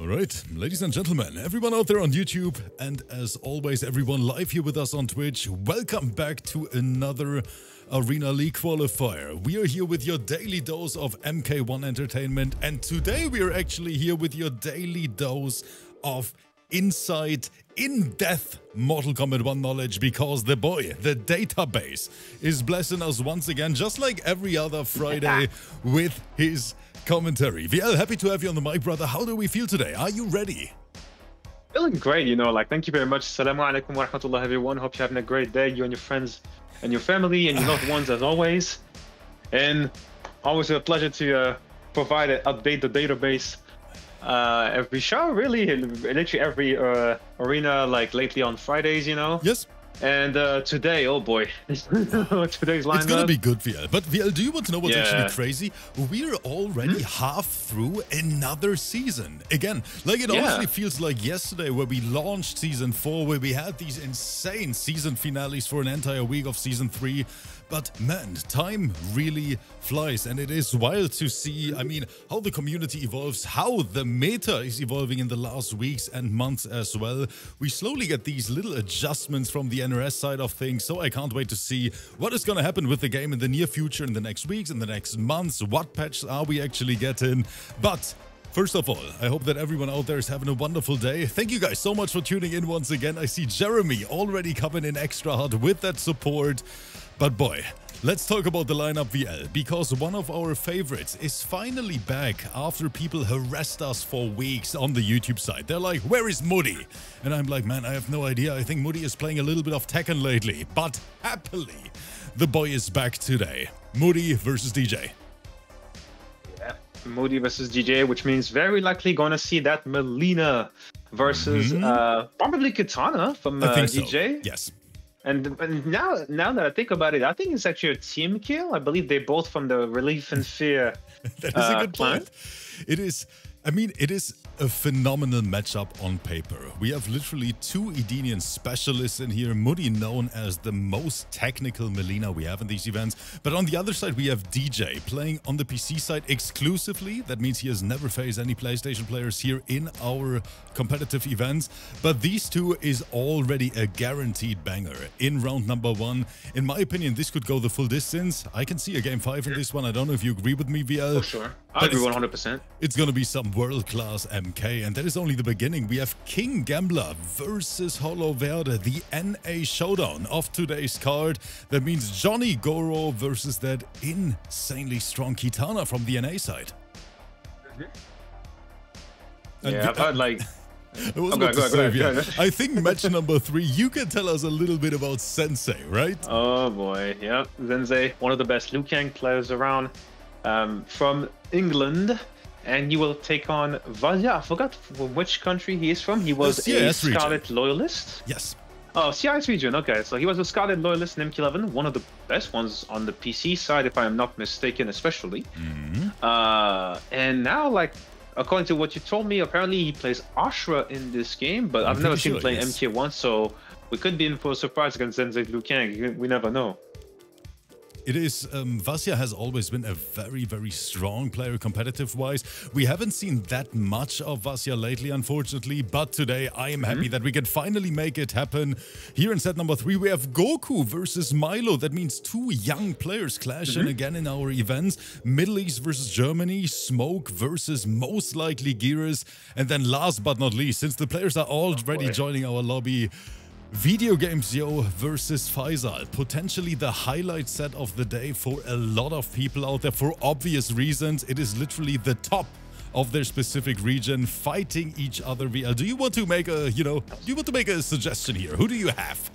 All right, ladies and gentlemen, everyone out there on YouTube, and as always, everyone live here with us on Twitch, welcome back to another Arena League qualifier. We are here with your daily dose of MK1 entertainment, and today we are actually here with your daily dose of inside, in-depth Mortal Kombat 1 knowledge because the boy, the database, is blessing us once again, just like every other Friday, with his commentary. VL, happy to have you on the mic, brother. How do we feel today? Are you ready? Feeling great, you know, like thank you very much. Assalamu alaikum wa rahmatullah, everyone. Hope you're having a great day, you and your friends and your family and your loved ones as always. And always a pleasure to uh, provide and update the database uh, every show, really, literally every uh, arena, like lately on Fridays, you know. Yes. And uh, today, oh boy, today's lineup. It's gonna be good, VL. But VL, do you want to know what's Yeah. actually crazy? We're already half through another season. Again, like it Yeah. honestly feels like yesterday where we launched season four, where we had these insane season finales for an entire week of season three. But man, time really flies, and it is wild to see. I mean, how the community evolves, how the meta is evolving in the last weeks and months as well. We slowly get these little adjustments from the NRS side of things, so I can't wait to see what is going to happen with the game in the near future, in the next weeks, in the next months. What patches are we actually getting? But First of all, I hope that everyone out there is having a wonderful day. Thank you guys so much for tuning in once again. I see Jeremy already coming in extra hard with that support. But boy, let's talk about the lineup VL because one of our favorites is finally back after people harassed us for weeks on the YouTube side. They're like, where is Moody? And I'm like, man, I have no idea. I think Moody is playing a little bit of Tekken lately. But happily, the boy is back today. Moody versus DJ. Yeah, Moody versus DJ, which means very likely gonna see that Mileena versus uh, probably Kitana from. I uh, think so. DJ. Yes. And, and now, now that I think about it, I think it's actually a team kill. I believe they're both from the Relief and Fear. That is uh, a good point. It is, I mean, it is a phenomenal matchup on paper. We have literally two Edenian specialists in here, Moody known as the most technical Mileena we have in these events. But on the other side, we have DJ playing on the PC side exclusively. That means he has never faced any PlayStation players here in our competitive events. But these two is already a guaranteed banger in round number one. In my opinion, this could go the full distance. I can see a game five in this one. I don't know if you agree with me, VL. For sure. I agree it's- 100%. it's gonna be some world-class MK, and that is only the beginning. We have King Gambler versus Hollow Verde, the NA showdown of today's card. That means Johnny Goro versus that insanely strong Kitana from the NA side. Mm-hmm. And Yeah, I've heard like. I was Oh, about go to go say, ahead, yeah, go. I think match number three, you can tell us a little bit about Zenzei, right? Oh boy, yeah. Zenzei, one of the best Liu Kang players around um, from England. And you will take on Vasya. I forgot from which country he is from. He was a. Scarlet Loyalist. Yes. Oh, CIS region. Okay, so he was a Scarlet Loyalist in MK11, one of the best ones on the PC side, if I am not mistaken, especially. Mm-hmm. Uh, and now, like, according to what you told me, apparently he plays Ashrah in this game, but I've never pretty seen him sure, play yes. MK1, so we could be in for a surprise against Zenzei Liu Kang. We never know. It is, um, Vasya has always been a very, very strong player competitive wise. We haven't seen that much of Vasya lately, unfortunately, but today I am happy that we can finally make it happen. Here in set number three, we have Goku versus Milo. That means two young players clashing again in our events. Middle East versus Germany, Smoke versus most likely Gears. And then last but not least, since the players are already boy. joining our lobby, Video Games Yo versus Faysal. Potentially the highlight set of the day for a lot of people out there for obvious reasons. It is literally the top of their specific region fighting each other. VL, do you want to make a, you know, do you want to make a suggestion here? Who do you have?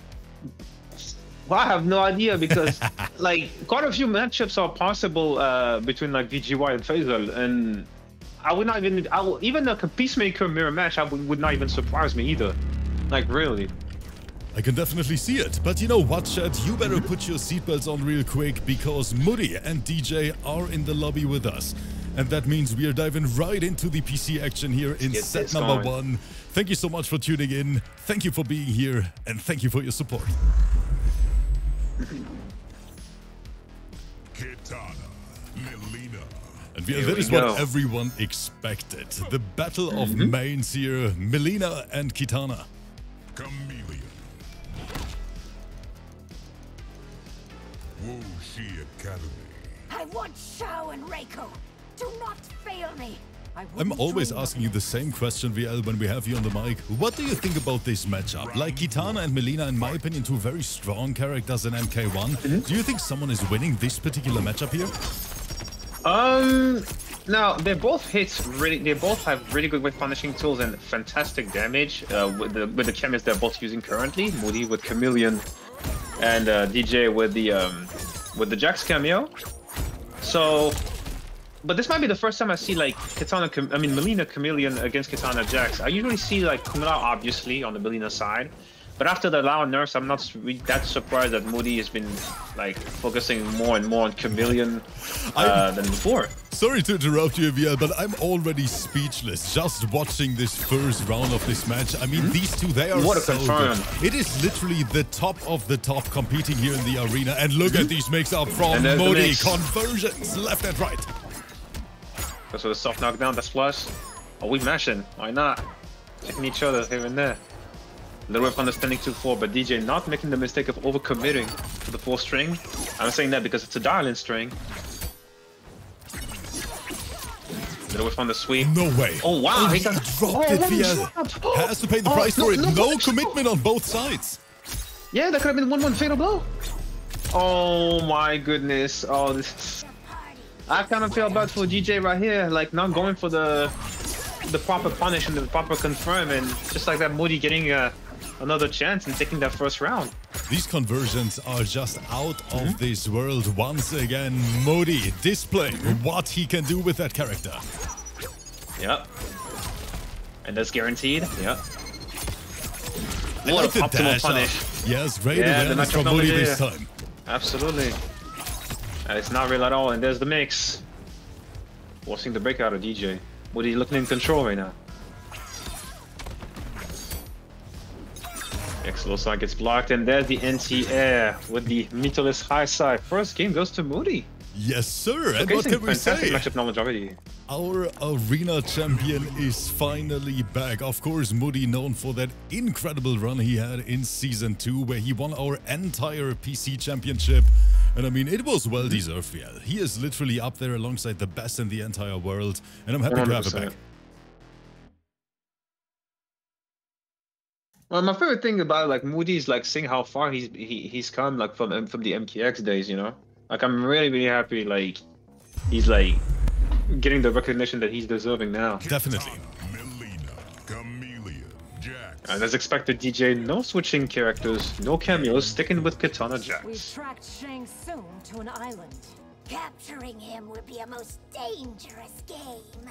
Well, I have no idea because, like, quite a few matchups are possible uh, between like VGY and Faysal, and I would not even, I will, even like a Peacemaker mirror match, I would, would not even surprise me either. Like, really. I can definitely see it. But you know what, Chad? You better put your seatbelts on real quick because Moody and DJ are in the lobby with us. And that means we are diving right into the PC action here in get set number going. one. Thank you so much for tuning in. Thank you for being here. And thank you for your support. Kitana, Mileena, And Yeah, Here that we is what everyone expected. The battle of Mm-hmm. mains here, Mileena and Kitana. Khameleon. Wuxi Academy. I want Shao and Reiko. Do not fail me. I I'm always asking you the same question, VL, when we have you on the mic. What do you think about this matchup? Like Kitana and Melina, in my opinion, two very strong characters in MK1. Mm-hmm. Do you think someone is winning this particular matchup here? Um, now they both hit really. They both have really good whip punishing tools and fantastic damage uh, with the with the chemists they're both using currently. Moody with Khameleon, and uh, DJ with the um with the Jax cameo. So, but this might be the first time I see like Kitana. I mean Mileena Khameleon against Kitana Jax. I usually see like Kung Lao obviously on the Mileena side. But after the Lao nerfs, I'm not that surprised that Moody has been like focusing more and more on Khameleon uh, than before. Sorry to interrupt you, VL, but I'm already speechless just watching this first round of this match. I mean, these two, they are Hmm? What a so confirm. good. It is literally the top of the top competing here in the arena. And look at these makes up from Hmm? And there's the Moody. Conversions left and right. Goes with a soft knockdown, that's plus. Oh, we mashing. Why not? Checking each other here and there. A little bit of understanding 2-4, but DJ not making the mistake of overcommitting to the full string. I'm saying that because it's a dial-in string. Little whiff on the sweep. No way. Oh, wow, he he got- dropped Oh, it, what VL. Has to pay the Oh, price no, for it. no, No no. commitment on both sides. Yeah, that could have been 1-1 fatal blow. Oh my goodness. Oh, this I kind of feel bad for DJ right here, like not going for the the proper punish and the proper confirm, and just like that, Moody getting uh, another chance and taking that first round. These conversions are just out of Mm-hmm. this world once again. Moody displaying what he can do with that character. Yep. And that's guaranteed. Yep. I What like a the optimal punish. up. Yes, great Yeah, the awareness from Moody this time. Absolutely. And it's not real at all, and there's the mix. Forcing the breakout of DJ. Moody looking in control right now. Side gets blocked, and there's the anti-air with the meterless high side. First game goes to Moody. Yes, sir. And Okay, what can we say? matchup knowledge already. Our arena champion is finally back. Of course, Moody known for that incredible run he had in season two, where he won our entire PC championship. And I mean, it was well mm-hmm. deserved. Yeah, he is literally up there alongside the best in the entire world, and I'm happy to have him back. Well, my favorite thing about like Moody is like seeing how far he's he, he's come like from um, from the MKX days, you know. Like I'm really really happy like he's like getting the recognition that he's deserving now. Definitely. Mileena. Khameleon. Jax. And as expected, DJ no switching characters, no cameos, sticking with Kitana We've tracked Shang Tsung to an island. Capturing him would be a most dangerous game.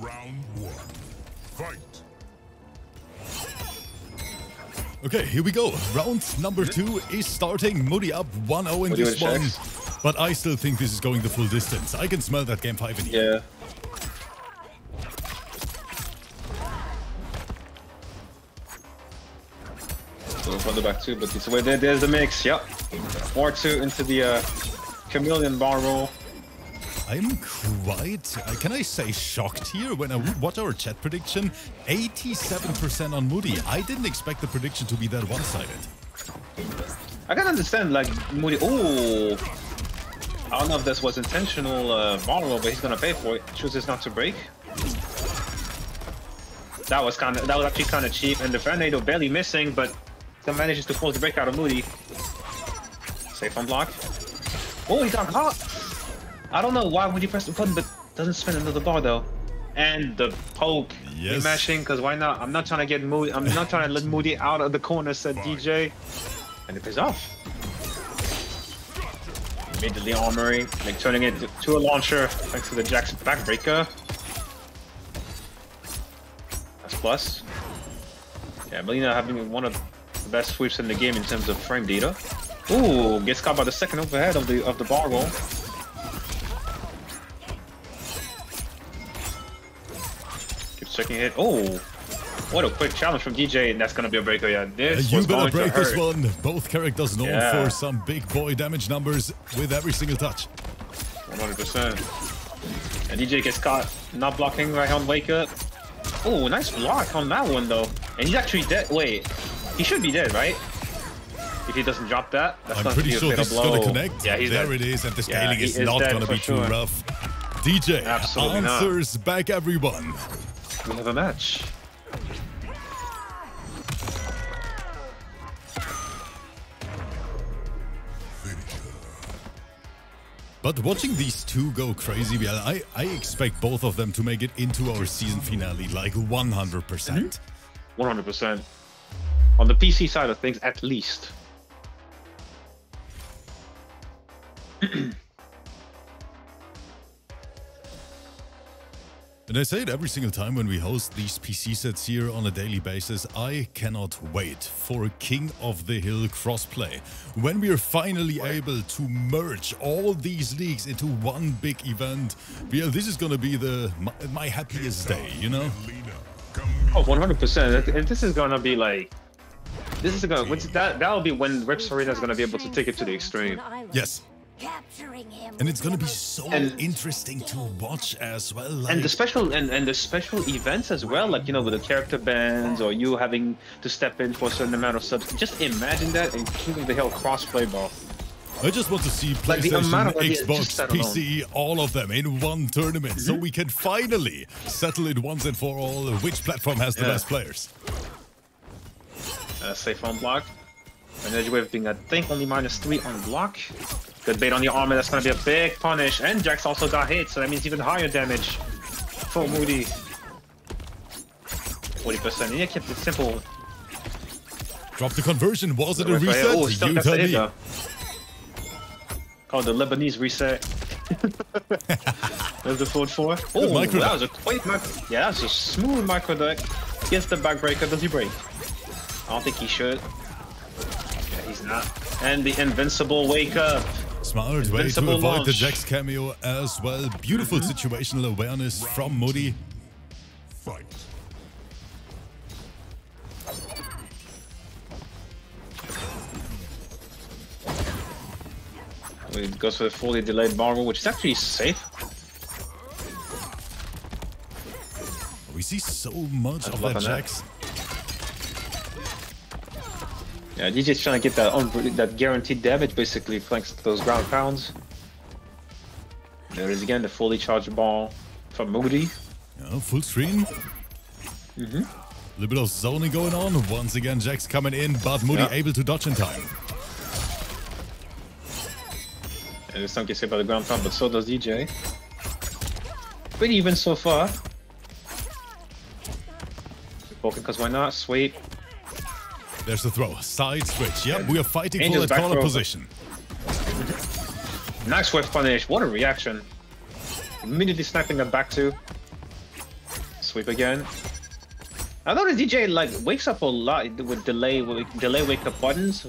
Round one. Fight. Okay, here we go. Round number two is starting. Moody up 1-0 in this one. checks. But I still think this is going the full distance. I can smell that game five in here. Yeah. So from the back two, but it's where there, there's the mix. Yep. More two into the uh, chameleon bar roll. I'm quite, uh, can I say, shocked here when I watch our chat prediction. 87% on Moody. I didn't expect the prediction to be that one-sided. I can understand like Moody. Oh, I don't know if this was intentional uh, roll, but he's gonna pay for it. Chooses not to break. That was kind of that was actually kind of cheap, and the tornado barely missing, but still manages to force the break out of Moody. Safe on block. Oh, he got caught. I don't know why would you press the button, but doesn't spin another bar though. And the poke Yes. mashing, because why not? I'm not trying to get Moody. I'm not trying to let Moody out of the corner, said DJ. And it pays off. Immediately armory, like turning it to a launcher thanks to the Jax's backbreaker. That's plus. Yeah, Mileena having one of the best sweeps in the game in terms of frame data. Ooh, gets caught by the second overhead of the of the bar roll. Checking it. Oh, what a quick challenge from DJ, and that's gonna be a breaker. Yeah, this you was better going break to this one. Both characters known Yeah. for some big boy damage numbers with every single touch. 100%. And DJ gets caught not blocking right on wake up. Oh, nice block on that one though. And he's actually dead. Wait, he should be dead, right? If he doesn't drop that, that's I'm not pretty sure this is gonna connect. Yeah, he's there dead. it is, and the scaling he is is not gonna for be too rough. DJ Absolutely not. answers back everyone. We have a match. But watching these two go crazy, well, I, I expect both of them to make it into our season finale like 100%. percent mm-hmm. 100%. On the PC side of things, at least. And I say it every single time when we host these PC sets here on a daily basis. I cannot wait for a King of the Hill crossplay. When we are finally able to merge all these leagues into one big event, yeah, this is gonna be the my, my happiest day, you know? Oh, 100%. And this is gonna be like. This is gonna. That? That'll be when Rips Arena is gonna be able to take it to the extreme. Yes. Capturing him. And it's gonna be so And- interesting to watch as well. Like, and the special and, and the special events as well like you know with the character bands or you having to step in for a certain amount of subs just imagine that in king of the hill crossplay ball I just want to see Like, the PlayStation, amount of Xbox, just that alone. PC, all of them in one tournament, so Mm-hmm. we can finally settle it once and for all which platform has the Yeah. best players. uh, safe on block and edge wave being i think only minus three on block good bait on the armor that's going to be a big punish and jax also got hit so that means even higher damage for moody 40% yeah kept it simple Drop the conversion. Was it a reset? Oh, still you tell me. though. Called the Lebanese reset. There's the forward four. Oh, micro that was a quick micro. Yeah, that was a smooth micro duck. Gets the backbreaker. Does he break? I don't think he should. Yeah. And the invincible wake up. Smart way to Invincible avoid the. Jax cameo as well. Beautiful mm-hmm. situational awareness from Moody. fight. He goes for the fully delayed marvel, which is actually safe. We see so much of luck that on that. Jax. Yeah, DJ's trying to get that un- that guaranteed damage basically thanks to those ground pounds. There is again, the fully charged ball from Moody. Yeah, full screen. Mm-hmm. A little bit of zoning going on. Once again, Jax's coming in, but Moody Yeah. able to dodge in time. And this time gets hit by the ground pound, but so does DJ. Pretty even so far. Poking, because why not? Sweep. There's the throw. Side switch. Yep, we are fighting for Angel's that back corner position. Nice swift punish. What a reaction. Immediately snapping that back two. Sweep again. I know the DJ like wakes up a lot with delay with delay wake up buttons.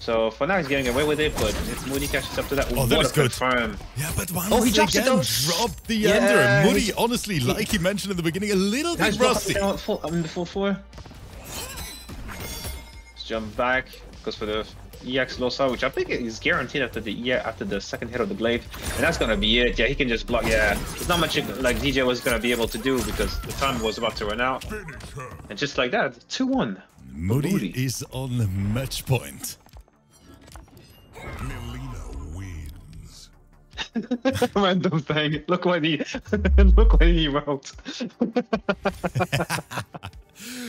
So for now he's getting away with it, but if Moody catches up to that, Oh, that a good. confirm. Yeah, but once Oh, he drops it again, though. dropped the Yeah, ender. Moody, honestly, like he mentioned in the beginning, a little bit rusty. full, I mean, the full four. Jump back. Goes for the EX Losa, which I think is guaranteed after the yeah after the second hit of the glaive, and that's gonna be it. Yeah, he can just block. Yeah, there's not much like DJ was gonna be able to do because the time was about to run out, and just like that, two one. Moody, Moody. is on match point. Random thing. Look what he look what he wrote.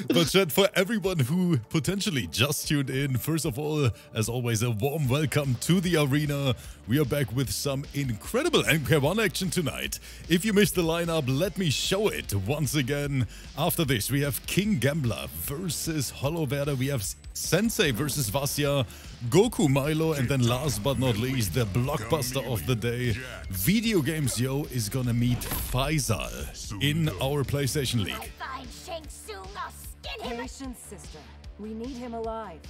But chat, for everyone who potentially just tuned in, first of all, as always, a warm welcome to the arena. We are back with some incredible MK1 action tonight. If you missed the lineup, let me show it once again. After this, we have King Gambler versus Hollow Verde. We have Zenzei versus Vasya, Goku Milo, and then last but not least, the blockbuster of the day, Video Games Yo is gonna meet Faysal in our PlayStation League. I find Shang Tsung, I'll skin him. Patience, sister. We need him alive.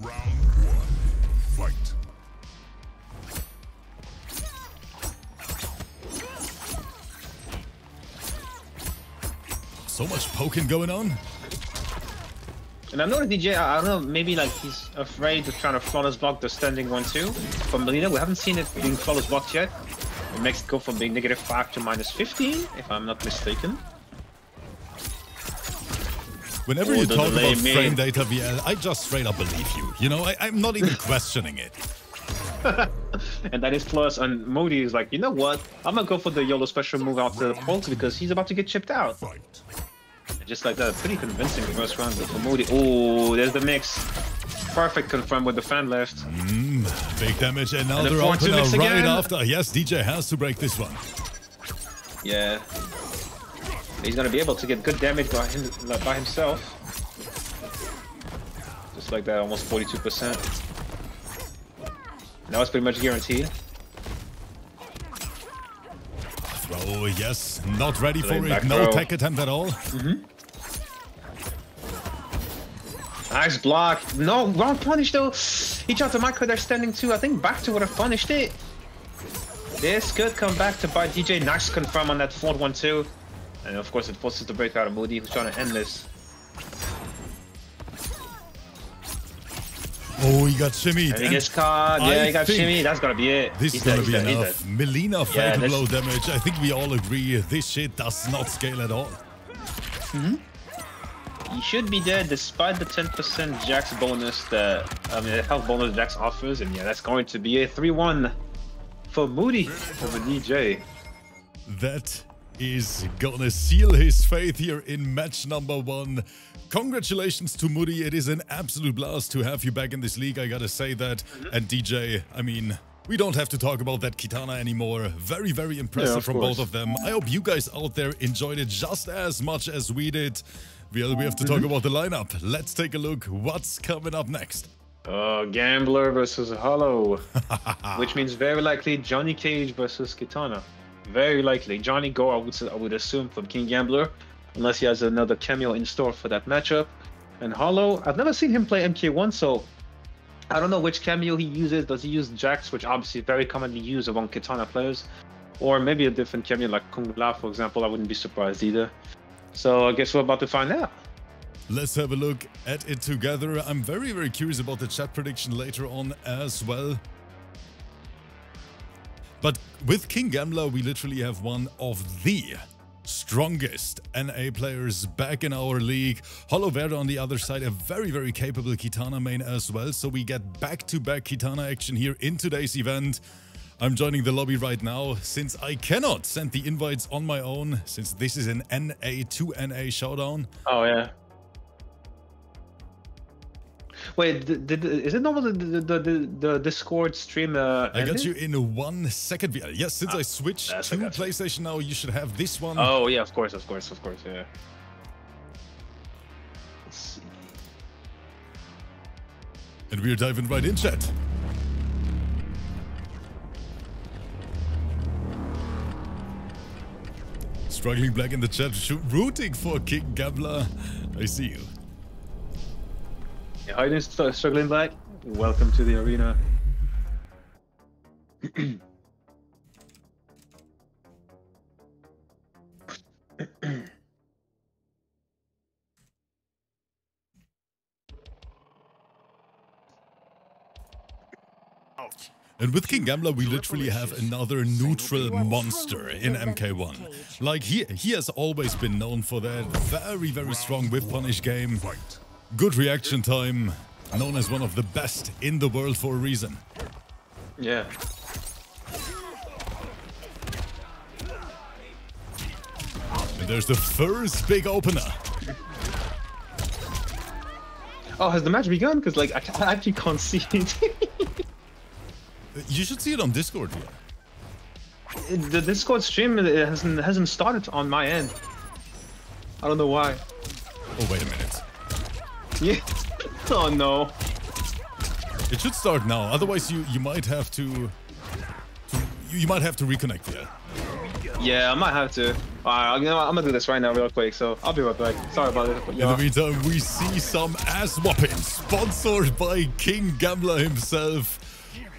Round one. Fight. So much poking going on. And I noticed DJ, I I don't know, maybe like he's afraid of trying to flawless block the standing one too from Mileena. We haven't seen it being flawless blocked yet. It makes it go from being negative five to minus 15, if I'm not mistaken. Whenever Oh, you talk about made- frame data VL, I just straight up believe you. You know, I, I'm not even questioning it. And that is plus, plus. and Moody is like, you know what? I'm gonna go for the YOLO special move after the pulse because he's about to get chipped out. Fight. Just like that, pretty convincing first round for Moody. Oh, there's the mix. Perfect confirm with the fan left. Hmm, big damage, and now And the they're two opener right again. after. Yes, DJ has to break this one. Yeah. He's gonna be able to get good damage by, him, by himself. Just like that, almost 42%. Now it's pretty much guaranteed. Throw, yes, not ready for it. No throw. tech attempt at all. Mm-hmm. Nice block. No, wrong punish though. He tried to micro there standing too. I think back to would have punished it. This could come back to bite DJ. Nice confirm on that forward one too. And of course it forces the break out of Moody who's trying to end this. Oh, he got shimmied. And he and gets caught. I Yeah, he got think shimmy. That's gonna be it. This He's is gonna dead, be dead, enough. dead. Mileena fatal this- blow damage. I think we all agree this shit does not scale at all. Hmm. He should be dead despite the 10% Jax bonus that I mean the health bonus Jax offers, and yeah, that's going to be a 3-1 for Moody over DJ. That is gonna seal his faith here in match number one. Congratulations to Moody. It is an absolute blast to have you back in this league. I gotta say that. Mm-hmm. And DJ, I mean, we don't have to talk about that Kitana anymore. Very, very impressive of from course. both of them. I hope you guys out there enjoyed it just as much as we did. We uh, we have to talk mm-hmm. about the lineup. Let's take a look. What's coming up next? Uh, Gambler versus Hollow, which means very likely Johnny Cage versus Kitana. Very likely Johnny Go. I would I would assume from King Gambler, unless he has another cameo in store for that matchup. And Hollow, I've never seen him play MK1, so I don't know which cameo he uses. Does he use Jax, which obviously very commonly used among Kitana players, or maybe a different cameo like Kung Lao, for example? I wouldn't be surprised either. So I guess we're about to find out. Let's have a look at it together. I'm very, very curious about the chat prediction later on as well. But with King Gambler, we literally have one of the strongest NA players back in our league. Hollow Verde on the other side, a very, very capable Kitana main as well. So we get back-to-back Kitana action here in today's event. I'm joining the lobby right now since I cannot send the invites on my own since this is an NA to NA showdown. Oh yeah. Wait, did, did, is it normal the the, the, the, the Discord stream? Uh, I got you in one second. Yes, since I switched yes, to I. PlayStation now, you should have this one. Oh yeah, of course, of course, of course, yeah. Let's see. And we're diving right in, chat. Struggling Black in the chat, rooting for King Gambler. I see you. Yeah, how you doing, struggling black? Welcome to the arena. And with King Gambler, we literally have another neutral monster in MK1. Like, he, he has always been known for that very, very strong whip punish game. Good reaction time, known as one of the best in the world for a reason. Yeah. And there's the first big opener. Oh, has the match begun? Because like I, I actually can't see it. You should see it on Discord here. the Discord stream hasn't hasn't started on my end. I don't know why. Oh, wait a minute. Yeah. oh no. It should start now. Otherwise, you you might have to, to you, might have to reconnect here. Yeah, I might have to. Alright, you know what, I'm gonna do this right now, real quick. So I'll be right back. Sorry about it. In the meantime, we see some ass whopping sponsored by King Gambler himself.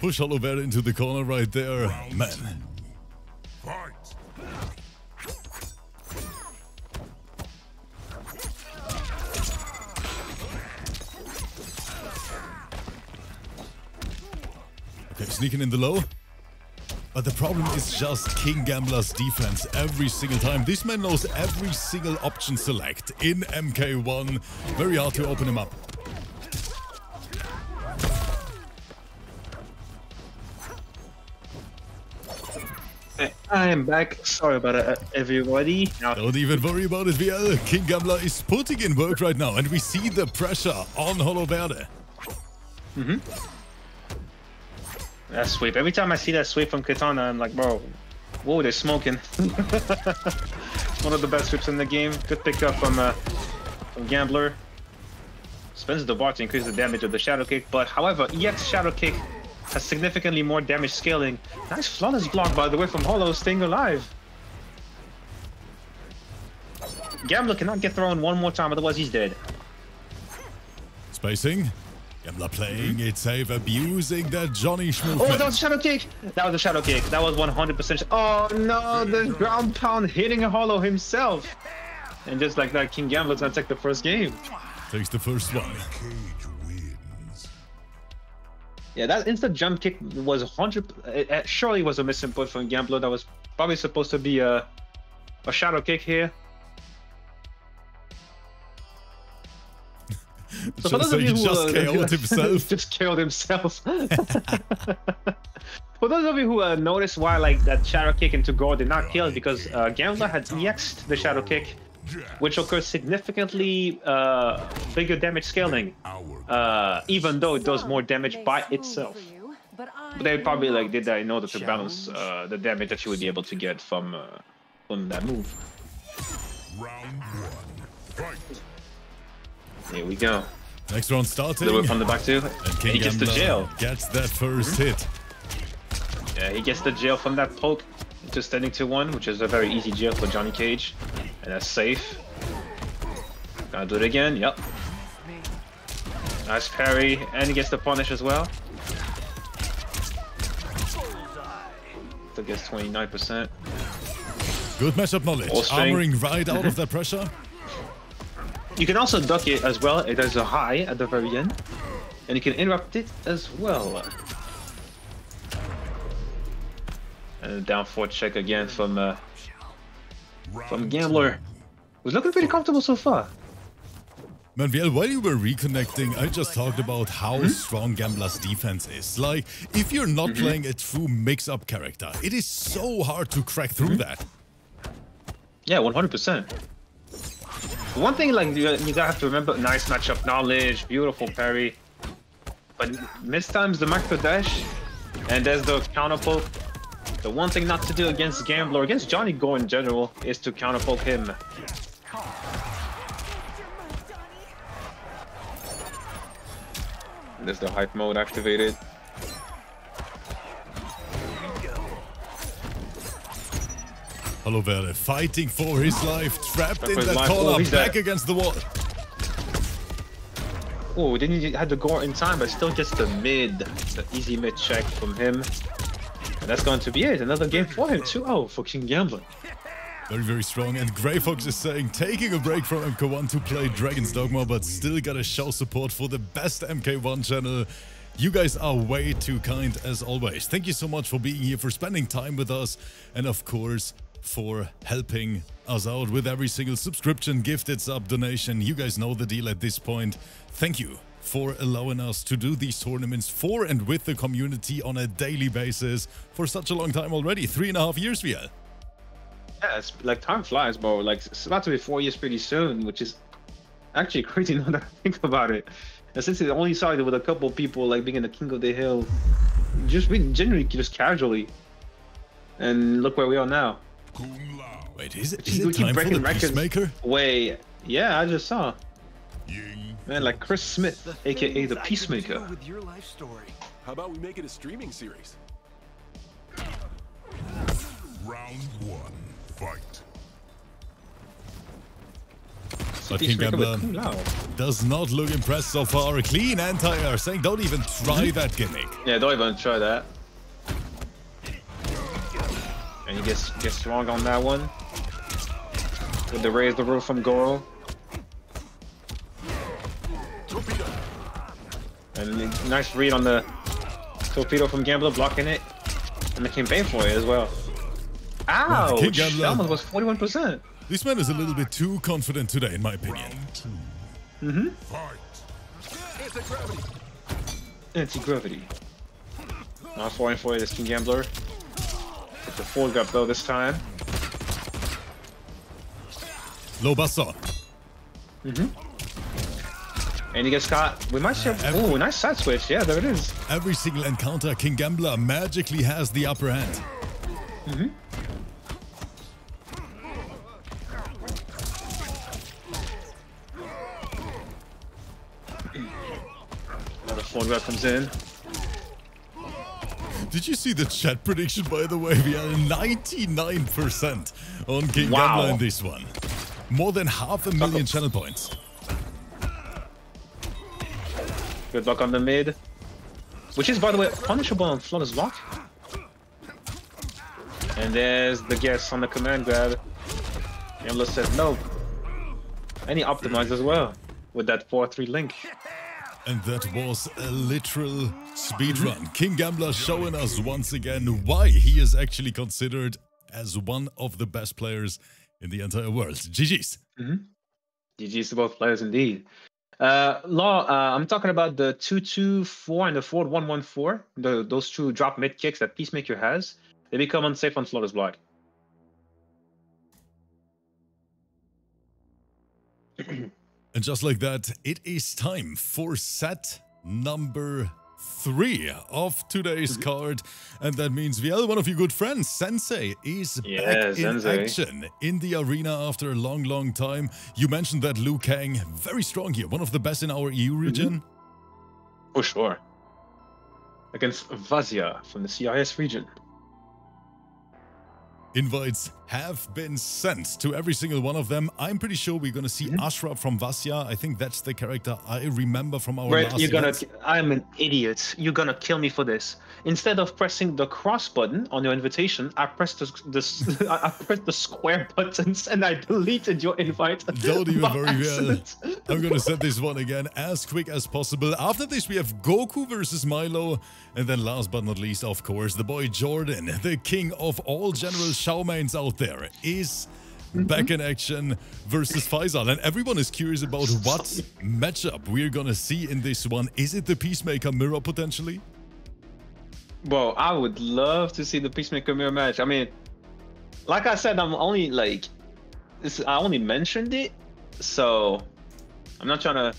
Push Hollow Bear into the corner right there. Man, sneaking in the low. But the problem is just King Gambler's defense every single time. This man knows every single option select in MK1. Very hard to open him up. I am back. Sorry about it, everybody. Now, Don't even worry about it, VL. King Gambler is putting in work right now, and we see the pressure on Hollow Verde. Mm-hmm. That sweep. Every time I see that sweep from Kitana, I'm like, bro, whoa, they're smoking. One of the best sweeps in the game. Good pickup from uh, from Gambler. Spends the bar to increase the damage of the Shadow Kick, but however, EX Shadow Kick has significantly more damage scaling. Nice flawless block, by the way, from Hollow, staying alive. Gambler cannot get thrown one more time, otherwise he's dead. Spacing. Gambler playing it safe, abusing that Johnny Schmoove. Oh, that was a shadow kick. That was a shadow kick. That was 100%. Oh no, the ground pound hitting a hollow himself. And just like that, King Gambler's gonna take the first game. Takes the first one. Yeah, that instant jump kick was 100. It, it surely was a misinput from Gambler. That was probably supposed to be a a shadow kick here. So for Just those of you he who just uh, KO'd himself. just killed himself. for those of you who uh, noticed why like that shadow kick into Gore did not kill, because uh, Gambler had EX'd the shadow kick, which occurs significantly uh, bigger damage scaling, uh, even though it does more damage by itself. but But they probably like did that in order to balance uh, the damage that you would be able to get from uh, from that move. round one. Fight. Here we go. Next round starting. The whip from the back too. And King he gets the uh, jail. Gets that first hmm? hit. Yeah, he gets the jail from that poke into standing to one, which is a very easy jail for Johnny Cage. And that's safe. Gonna do it again, yep. Nice parry, and he gets the punish as well. Still gets 29%. Good matchup knowledge. Armoring right out of that pressure. You can also duck it as well. It has a high at the very end. And you can interrupt it as well. And down four check again from uh, from Gambler. Who's looking pretty comfortable so far. Manviel, while you were reconnecting, I just talked about how Hmm? strong Gambler's defense is. Like, if you're not Mm-hmm. playing a true mix-up character, it is so hard to crack through Mm-hmm. that. Yeah, 100%. One thing, like, you, you gotta have to remember, nice matchup knowledge, beautiful parry. But mistimes the macro dash, and there's the counter poke. The one thing not to do against Gambler, against Johnny Go in general, is to counter poke him. There's the hype mode activated. Hollow Verde fighting for his life, trapped in that life. Corner, back against the wall. Oh, didn't he had to go in time, but still gets the mid, the easy mid check from him. And that's going to be it. Another game for him, 2-0 for King Gambler. Very, very strong. And Grey Fox is saying, taking a break from MK1 to play Dragon's Dogma, but still gotta show support for the best MK1 channel. You guys are way too kind as always. Thank you so much for being here, for spending time with us, and of course, for helping us out with every single subscription, gifted sub, donation. You guys know the deal at this point. Thank you for allowing us to do these tournaments for and with the community on a daily basis for such a long time already. Three and a half years, VL. Yeah, it's like time flies, bro. Like it's about to be four years pretty soon, which is actually crazy now that I think about it. And since it only started with a couple people like being in the King of the Hill, just being generally just casually. And look where we are now. Kung Lao. Wait, is it, We it time for the records. Peacemaker? Wait, yeah, I just saw. Man, like Chris Smith, aka the Peacemaker. With your life story. How about we make it a streaming series? Round one. Fight. But King Peacemaker Gambler does not look impressed so far. A clean anti-air, saying don't even try mm-hmm. that gimmick. Yeah, don't even try that. And he gets gets strong on that one. With the raise the roof from Goro. And nice read on the Torpedo from Gambler blocking it. And they can pay for it as well. Ouch! King Gambler- That one was 41%. This man is a little bit too confident today, in my opinion. Round two. Fight. Anti-gravity. Anti-gravity. Not falling for it is King Gambler. With the full grab though this time. Low buzzer. And he gets caught. We might share. every- Oh, nice side switch. Yeah, there it is. Every single encounter, King Gambler magically has the upper hand. Mhm. Another full grab comes in. Did you see the chat prediction, by the way? We are 99% on King Wow. Gambler in this one. More than half a million channel points. Good luck on the mid. Which is, by the way, punishable on Flawless Block. And there's the guess on the command grab. Gambler says no. And he optimized as well with that 4-3 link. And that was a literal speedrun. King Gambler showing us once again why he is actually considered as one of the best players in the entire world. GG's. GG's to both players indeed. Uh, Law, uh, I'm talking about the 224 and the 4114. The, those two drop mid kicks that Peacemaker has. They become unsafe on Flawless Block. And just like that, it is time for set number three of today's mm-hmm. card. And that means VL, one of your good friends, Zenzei, is Yeah, back in action in the arena after a long, long time. You mentioned that Liu Kang, very strong here, one of the best in our EU mm-hmm. region. For sure. Against Vasya from the CIS region. Invites have been sent to every single one of them. I'm pretty sure we're going to see Ashrah from Vasya. I think that's the character I remember from our Right, last you're gonna. I'm an idiot. You're gonna kill me for this. Instead of pressing the cross button on your invitation, I pressed the, the I I pressed the square buttons and I deleted your invite. Don't even by worry, VL. accident. I'm gonna set this one again as quick as possible. After this, we have Goku versus Milo. And then last but not least, of course, the boy Jordan, the king of all General Shao mains out there, is mm-hmm. back in action versus Faisal. And everyone is curious about what matchup we're gonna see in this one. Is it the Peacemaker mirror potentially? Bro, I would love to see the Peacemaker mirror match. I mean, like I said, I'm only like, this. I only mentioned it, so I'm not trying to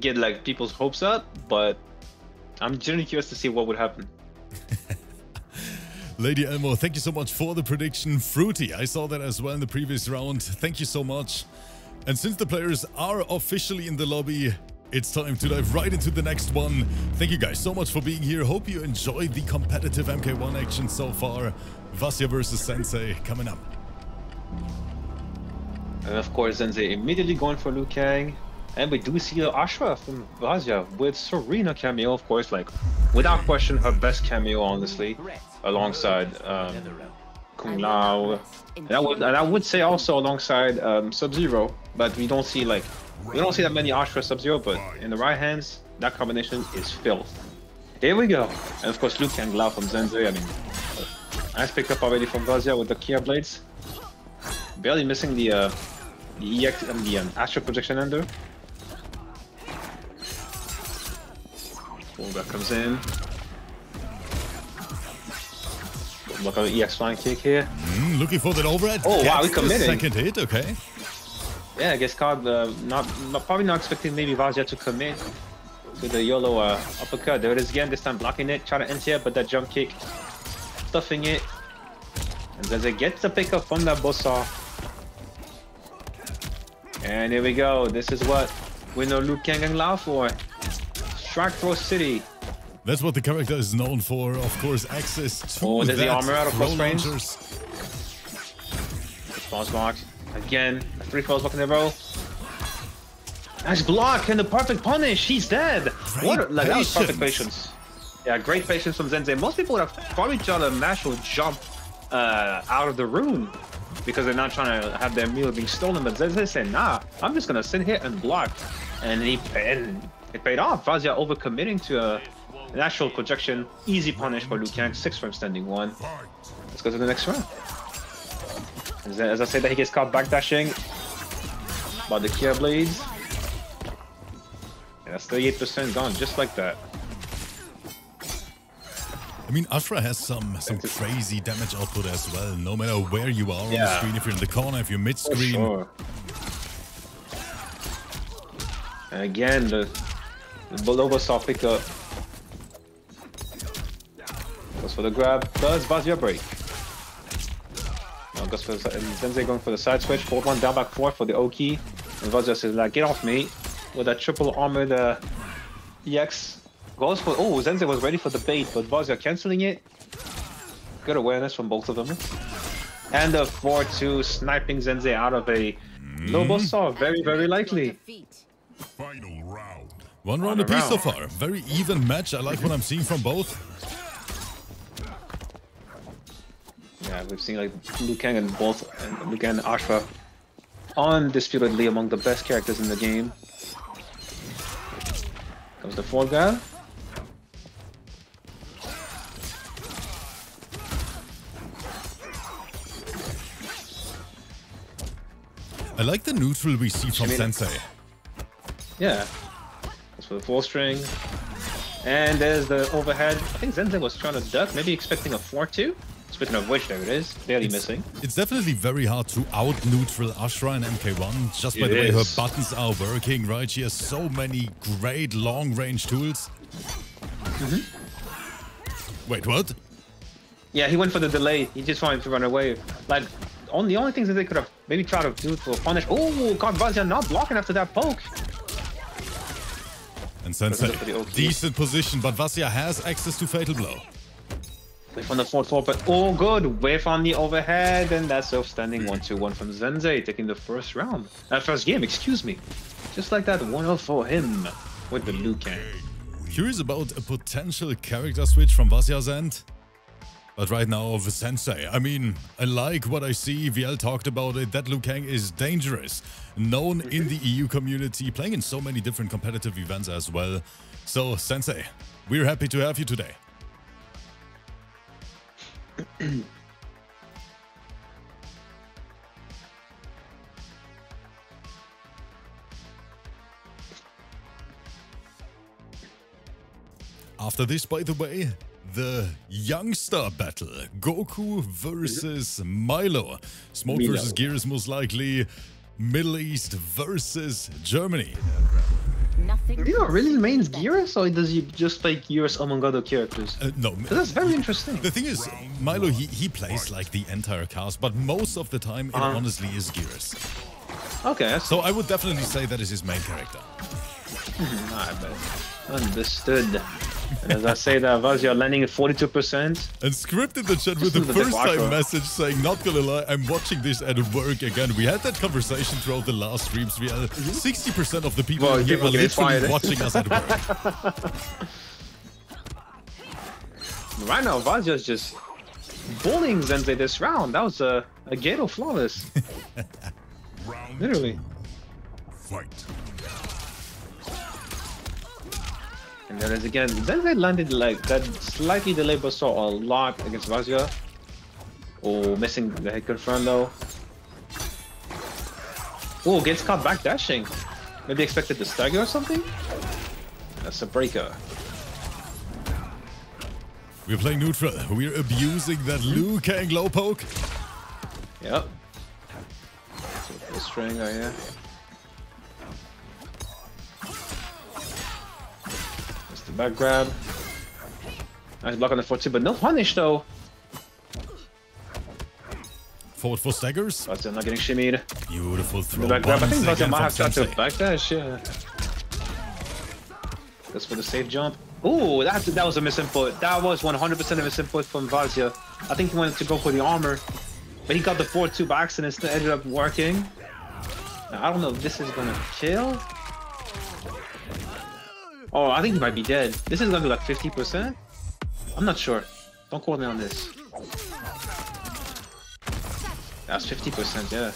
get like people's hopes up, but I'm genuinely curious to see what would happen. Lady Elmo, thank you so much for the prediction. Fruity, I saw that as well in the previous round. Thank you so much. And since the players are officially in the lobby, it's time to dive right into the next one. Thank you guys so much for being here. Hope you enjoyed the competitive MK1 action so far. Vasya versus Zenzei coming up. And of course, Zenzei immediately going for Liu Kang. And we do see Ashrah from Vasya with Sareena cameo, of course, like without question her best cameo, honestly, alongside um, Kung Lao. And I would, and I would say also alongside um, Sub Zero, but we don't see like we don't see that many Ashrah Sub Zero, but in the right hands, that combination is filth. Here we go, and of course Liu Kang Lao from Zenzei. I mean, nice pickup already from Vasya with the Kia blades. Barely missing the uh, the EX and the um, Astral Projection Ender. Fullback comes in. Look at the EX flying kick here. Mm, looking for that overhead. Oh, wow, the committing. Second hit, okay. Yeah, I guess card uh, not, not probably not expecting maybe Vasya to commit to the YOLO uh, uppercut. There it is again. This time blocking it, trying to enter it, but that jump kick, stuffing it, and does it get the pickup from that bossa? And here we go. This is what we know Liu Kang and Lao for. Strike Throw City. That's what the character is known for. Of course, access to Oh, there's the armor out of close range. False block. Again, three falls block in a row. Nice block and the perfect punish. He's dead. Great what? Like, that was perfect patience. Yeah, great patience from Zenzei. Most people would have probably to mash or jump uh, out of the room because they're not trying to have their meal being stolen. But Zenzei said, "Nah, I'm just gonna sit here and block," and he and it paid off. Vasya overcommitting to uh, An actual projection, easy punish for Liu Kang, six frame standing one. Let's go to the next round. As, as I said, that he gets caught backdashing by the Kia Blades. And that's 38% gone, just like that. I mean, Ashrah has some some crazy damage output as well. No matter where you are on the screen, if you're in the corner, if you're mid screen. Sure. And again, the, the below saw pickup. Goes for the grab. Does Vasya break? Now goes for the, and going for the side switch. Hold one down back four for the O key. And Vasya says like, get off me. With that triple armored uh, EX. Goes for, oh, Zenzei was ready for the bait, but Vasya canceling it. Good awareness from both of them. And a 4-2 sniping Zenzei out of a Noble Saw, very, very likely. Defeat. Final round. One round apiece so far. Very even match. I like what I'm seeing from both. Yeah, we've seen like Liu Kang and both and Liu Kang and Ashrah undisputedly among the best characters in the game. Comes the fourth guy. I like the neutral we see from Shimina. Zenzei. Yeah. Goes for the four string. And there's the overhead. I think Zenzei was trying to duck, maybe expecting a 4-2. Speaking of which, there it is. Barely missing. It's definitely very hard to out neutral Ashrah and MK1 just by It the way her buttons are working, right? She has so many great long range tools. Mm-hmm. Wait, what? Yeah, he went for the delay. He just wanted to run away. Like, on the only things that they could have maybe tried to do to punish. Oh, God, Vasya not blocking after that poke. And Zenzei, Look at the OP. decent position, but Vasya has access to Fatal Blow. Whiff on the fourth floor, but oh, good. Whiff on the overhead, and that's self-standing 1-2-1 from Zenzei, taking the first round. Uh, first game, excuse me. Just like that, 1-0 for him with the Liu Kang. Curious about a potential character switch from Vasya's end? But right now, with Zenzei, I mean, I like what I see. VL talked about it. That Liu Kang is dangerous. Known in the EU community, playing in so many different competitive events as well. So, Zenzei, we're happy to have you today. After this, by the way, the youngster battle Goku versus Milo. Smoke Milo. versus Geras, most likely. Middle East versus Germany. Nothing. Do you know really mains Geras, or does he just play Geras among other characters? Uh, no, That's very interesting. the thing is, Milo he, he plays like the entire cast, but most of the time it Uh-huh. honestly is Geras. Okay, that's So I would definitely say that is his main character. not bad. Understood. And as I say that, Vasya landing at 42%. And scripted the chat with the This is a bit first time message saying, not gonna lie, I'm watching this at work again. We had that conversation throughout the last streams. We had mm-hmm. 60% of the people Well, here people are literally fired. Eh? watching us at work. Right now, Vasya's just bullying Zenzei this round. That was a, a Gato flawless. Literally. Fight. And then as again, Zenzei landed like that slightly delayed but saw a lot against Vasya. Oh, missing the head confirm though. Oh, gets caught back dashing. Maybe expected to stagger or something? That's a breaker. We're playing neutral. We're abusing that Liu Kang low poke. Yep. So string, oh yeah. Back grab. Nice block on the 4-2, but no punish though. Forward for staggers. Vasya not getting shimmied. Beautiful throw. Back grab. I think again might have tried to backdash, yeah. That's for the safe jump. Ooh, that, that was a misinput. That was 100% of a misinput from Vasya. I think he wanted to go for the armor, but he got the 4-2 by accident, still ended up working. Now, I don't know if this is gonna kill. Oh, I think he might be dead. This is gonna be like 50%? I'm not sure. Don't quote me on this. That's 50%, yeah.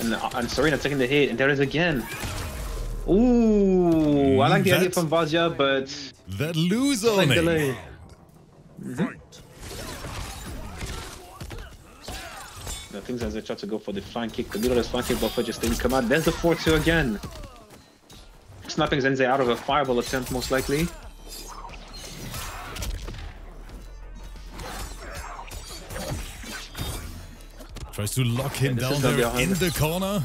And, uh, and Sareena taking the hit, and there it is again. Ooh, I like the idea from Vasya, but That loser Like name. delay. Fight. The things as they try to go for the flying kick, the middle flying kick buffer just didn't come out. There's the 4-2 again. Snapping Zenzei out of a fireball attempt, most likely. Tries to lock him is down there in the corner.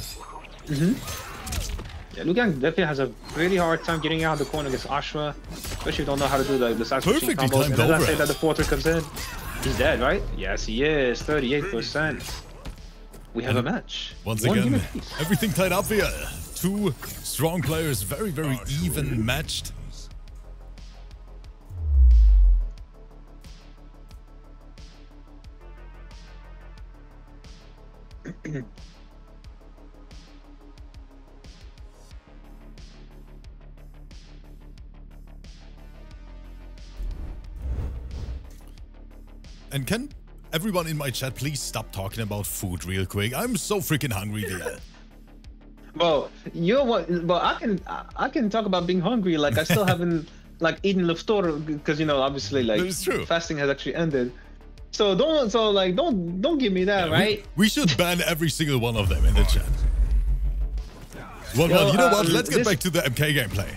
Mm-hmm. Yeah, Liu Kang definitely has a really hard time getting out of the corner against Ashrah, especially if you don't know how to do the, the side switching Perfectly combos. And as I say that the 4-3 comes in, he's dead, right? Yes, he is. 38%. We have a match. Once One again, everything tied up here. Two strong players, very, very oh, even matched. And can everyone in my chat please stop talking about food real quick? I'm so freaking hungry there. Well, you know what? Well, I can I- I can talk about being hungry. Like I still haven't like eaten leftor because you know obviously like fasting has actually ended. So don't so like don't don't give me that We- right. We, should ban every single one of them in the chat. Well, Yo, well, you know what? Let's get this- back to the MK gameplay.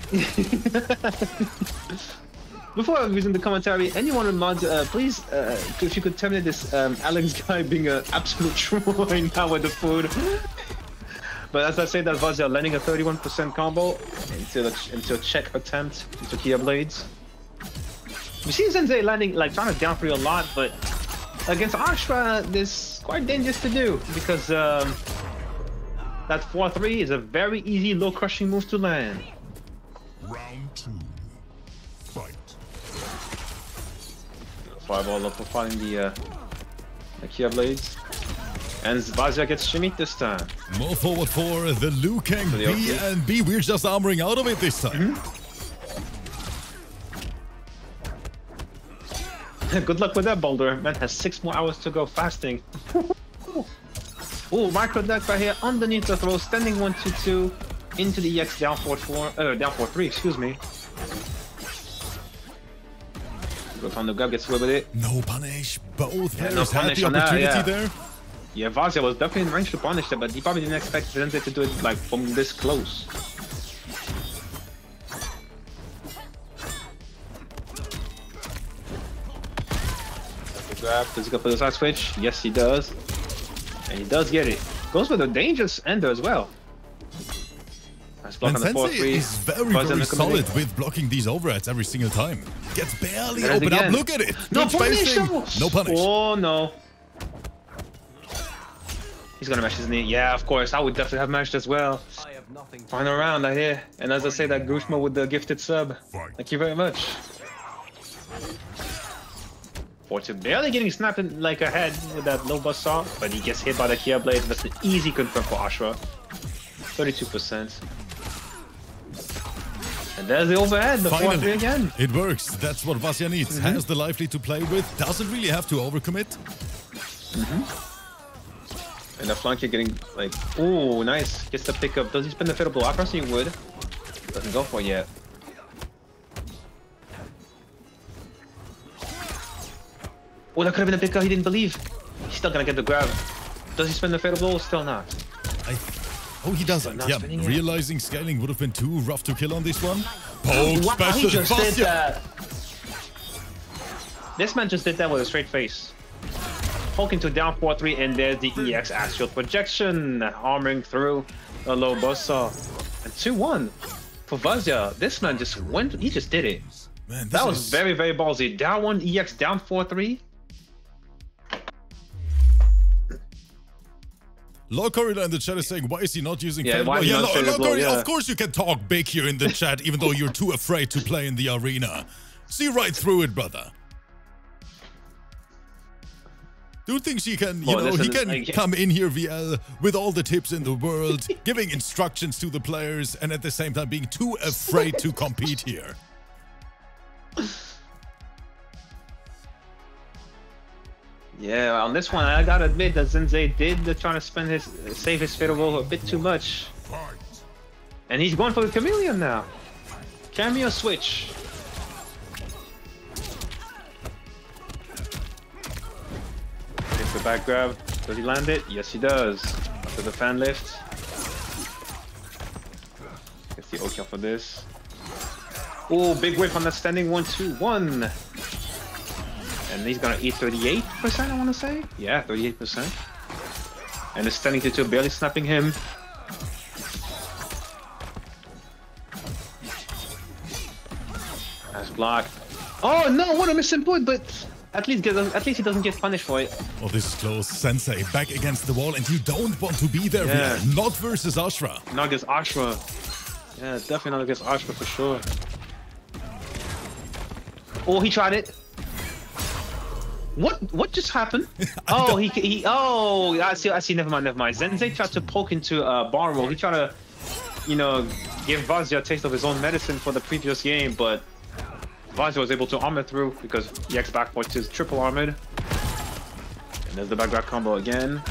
Before I read in the commentary, anyone in mods, uh, please, uh, if you could terminate this um, Alex guy being an absolute troll right now with the food. But as I say, that Vasya landing a 31% combo into a, into a check attempt into Kia Blades. We see Zenzei landing, like, trying to down free a lot, but against Ashrah, this is quite dangerous to do because um, that 4-3 is a very easy low crushing move to land. Round two. Fight. Fireball up for finding the, uh, the Kia Blades. And Vasya gets shimmied this time. More forward for the Liu Kang the B okay. and B. We're just armoring out of it this time. Good luck with that, Boulder. Man has six more hours to go fasting. Ooh, micro deck right here underneath the throw, standing 1 2 2 into the EX down 4 4, uh, down 4 3, excuse me. Good on the grab, gets away with it. No punish. Both players no had the on that, opportunity yeah. there. Yeah, Vasya was definitely in range to punish it, but he probably didn't expect Zenzei to do it like from this close. Grab, does he go for the side switch? Yes, he does. And he does get it. Goes for the dangerous ender as well. Nice block And on the 4 Zenzei 3. is very, very solid with blocking these overheads every single time. Gets barely There's open up. Look at it. No Good punish! No punish. Oh no. He's gonna mash his knee. Yeah, of course. I would definitely have mashed as well. Final round, I hear. And as I say, that Gushma with the gifted sub. Thank you very much. Fortune barely getting snapped in, like ahead with that low buzz saw, but he gets hit by the Kia Blade. That's an easy confirm for Ashrah. 32%. And there's the overhead, the 4 3 Finally, again. it works. That's what Vasya needs. Mm-hmm. Has the lively to play with. Doesn't really have to overcommit. And the flank getting like, oh, nice. Gets the pickup. Does he spin the fatal blow? I personally would. Doesn't go for it yet. Oh, that could have been a pickup. He didn't believe. He's still gonna get the grab. Does he spin the fatal blow? Still not. I, oh, he doesn't. Yeah, spinning it. realizing scaling would have been too rough to kill on this one. Poke Wow, special. he just did that. This man just did that with a straight face. Poking to down 4-3, and there's the EX axial projection. Armoring through a low. And 2-1 for Vasya. This man just went, he just did it. Man, That was is- very, very ballsy. Down 1 EX, down 4-3. Law Corridor in the chat is saying, why is he not using Yeah, Fatal why Blow? is he Yeah, not Law, Fatal Law Blow, Corridor, yeah. of course you can talk big here in the chat, even though you're too afraid to play in the arena. See right through it, brother. Dude thinks he can, you Well, know, he can come in here, VL, with all the tips in the world, giving instructions to the players, and at the same time being too afraid to compete here. Yeah, on this one, I gotta admit that Zenzei did try to spend his, save his fatal a bit too much. And he's going for the Khameleon now. Kameo switch. Back grab. Does he land it? Yes, he does. After the fan lift. Gets the OK for this. Oh, big whip on the standing one, two, one. And he's gonna eat 38%, I wanna say? Yeah, 38%. And the standing to two barely snapping him. Nice block. Oh no, what a missing point, but at least get, at least he doesn't get punished for it. Oh, this is close. Zenzei back against the wall, and you don't want to be there. Yeah. Not versus Ashrah. Not against Ashrah. Yeah, definitely not against Ashrah for sure. Oh, he tried it. What? What just happened? oh, he, he. Oh, I see. I see. Never mind. Never mind. Zenzei tried to poke into uh, Barrow. He tried to, you know, give Vasya a taste of his own medicine for the previous game, but Vasya was able to armor through because EX backport is triple armored. And there's the back grab combo again.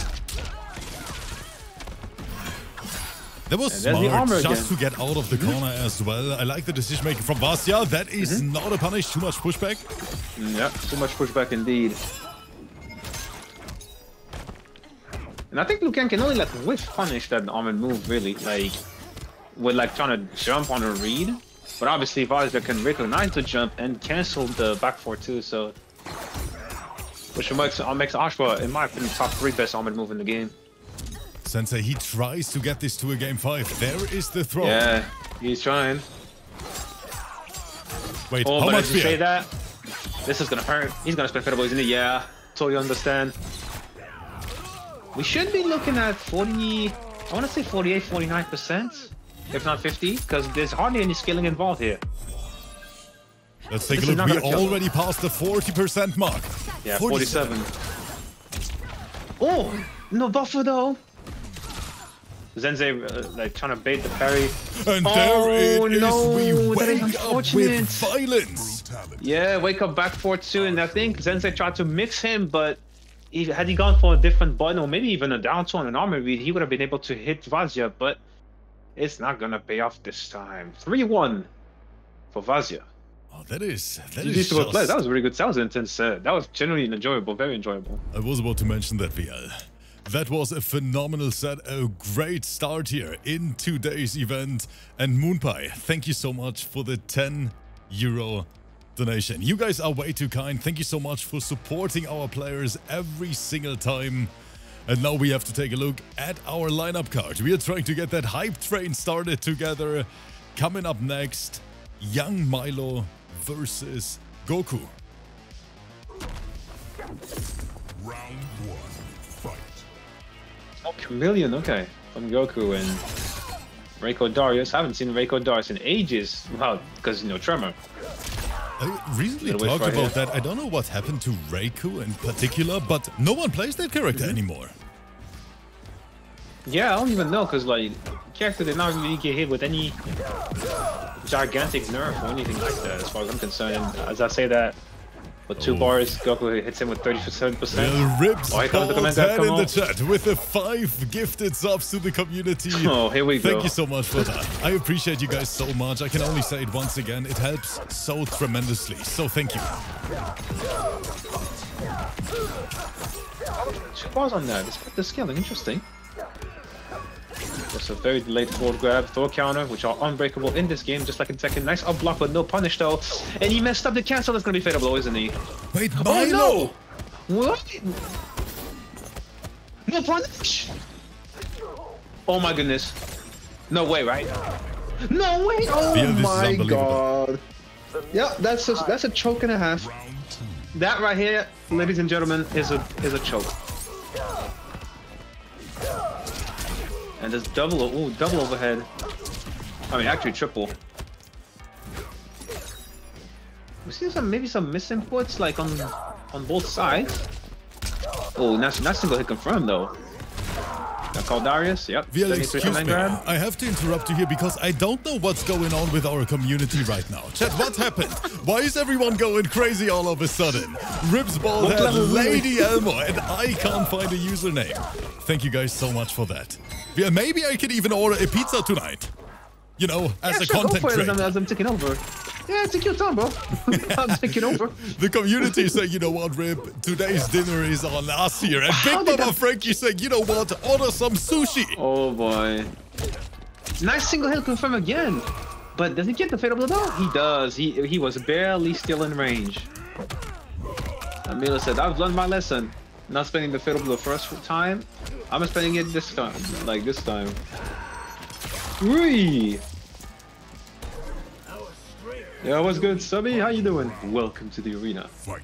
That was And there's the smart, just again. to get out of the corner as well. I like the decision making from Vasya. That is not a punish. Too much pushback. Mm, Yeah, too much pushback indeed. And I think Liu Kang can only like whiff punish that armored move really, like with like trying to jump on a read. But obviously Vasya can recognize the jump and cancel the back four too, so which makes uh, makes Ashrah, in my opinion, top three best armored move in the game. Zenzei, he tries to get this to a game five. There is the throw. Yeah, he's trying. Wait, Oh, how but much you say that, this is gonna hurt. He's gonna spend credible, isn't he? Yeah, totally understand. We should be looking at 40, I wanna say 48, 49%, if not 50, because there's hardly any scaling involved here. Let's take This a look. We gonna kill. already passed the 40% mark. Yeah, 47. Oh, no buffer though. Zenzei, uh, like, trying to bait the parry. And Oh, there it is. no, We that is wake up unfortunate. with violence. Brutality. Yeah, wake up back four two, and I think Zenzei tried to mix him, but he, had he gone for a different button or maybe even a down two on an armor read, he would have been able to hit Vasya, but it's not gonna pay off this time. Three one for Vasya. Oh, that is that is to play. That was really good. That was intense set. That was genuinely enjoyable, very enjoyable. I was about to mention that, VL. That was a phenomenal set, a great start here in today's event. And Moonpie, thank you so much for the 10 euro donation. You guys are way too kind. Thank you so much for supporting our players every single time. And now we have to take a look at our lineup card. We are trying to get that hype train started together. Coming up next, Young Milo versus Goku. Round one. Fight. Oh, Khameleon, okay. From Goku and Reiko Darrius. I haven't seen Reiko Darrius in ages. Well, because, you know, Tremor. I recently talked about that. I don't know what happened to Reiko in particular, but no one plays that character Mm-hmm. anymore. Yeah, I don't even know, because, like, character did not really get hit with any gigantic nerf or anything like that, as far as I'm concerned. As I say that, with two Oh. bars, Goku hits him with 37%. Well, Rips Oh, here comes the Ball's comment that head come in the chat with the five gifted subs to the community. Oh, here we Thank go. Thank you so much for that. I appreciate you guys so much. I can only say it once again. It helps so tremendously. So thank you. Two bars on that. Despite the scaling, interesting. Just a very delayed forward grab, throw counter, which are unbreakable in this game, just like in Tekken. Nice up block, but no punish though. And he messed up the cancel. That's gonna be fatal, blow, isn't he? Wait, Oh no! What? No punish! Oh my goodness. No way, right? No way! Oh Yeah, my god. Yeah, that's a, that's a choke and a half. That right here, ladies and gentlemen, is a is a choke. And there's double ooh, double overhead. I mean actually triple. We see some maybe some misinputs like on on both sides. Oh, not not single hit confirmed though. Got called Darrius, yep. Vial, 73 excuse me. grab. I have to interrupt you here because I don't know what's going on with our community right now. Chat, what happened? Why is everyone going crazy all of a sudden? Rips Ball What had level were we? Lady Elmo, and I can't find a username. Thank you guys so much for that. Yeah, maybe I could even order a pizza tonight. You know, as Yeah, a sure, go content for it as I'm, as I'm taking over. Yeah, take your time, bro. I'm taking over. The community saying, you know what, Rip, today's dinner is on us here. And Big Mama that- Frankie saying, you know what, order some sushi. Oh boy. Nice single hit confirm again. But does he get the fatal blow? He does. He he was barely still in range. Amila said, I've learned my lesson. Not spending the fatal blow first time. I'm spending it this time. Like this time. Whee! Yeah, what's good, Subby? How you doing? Welcome to the arena. Fight.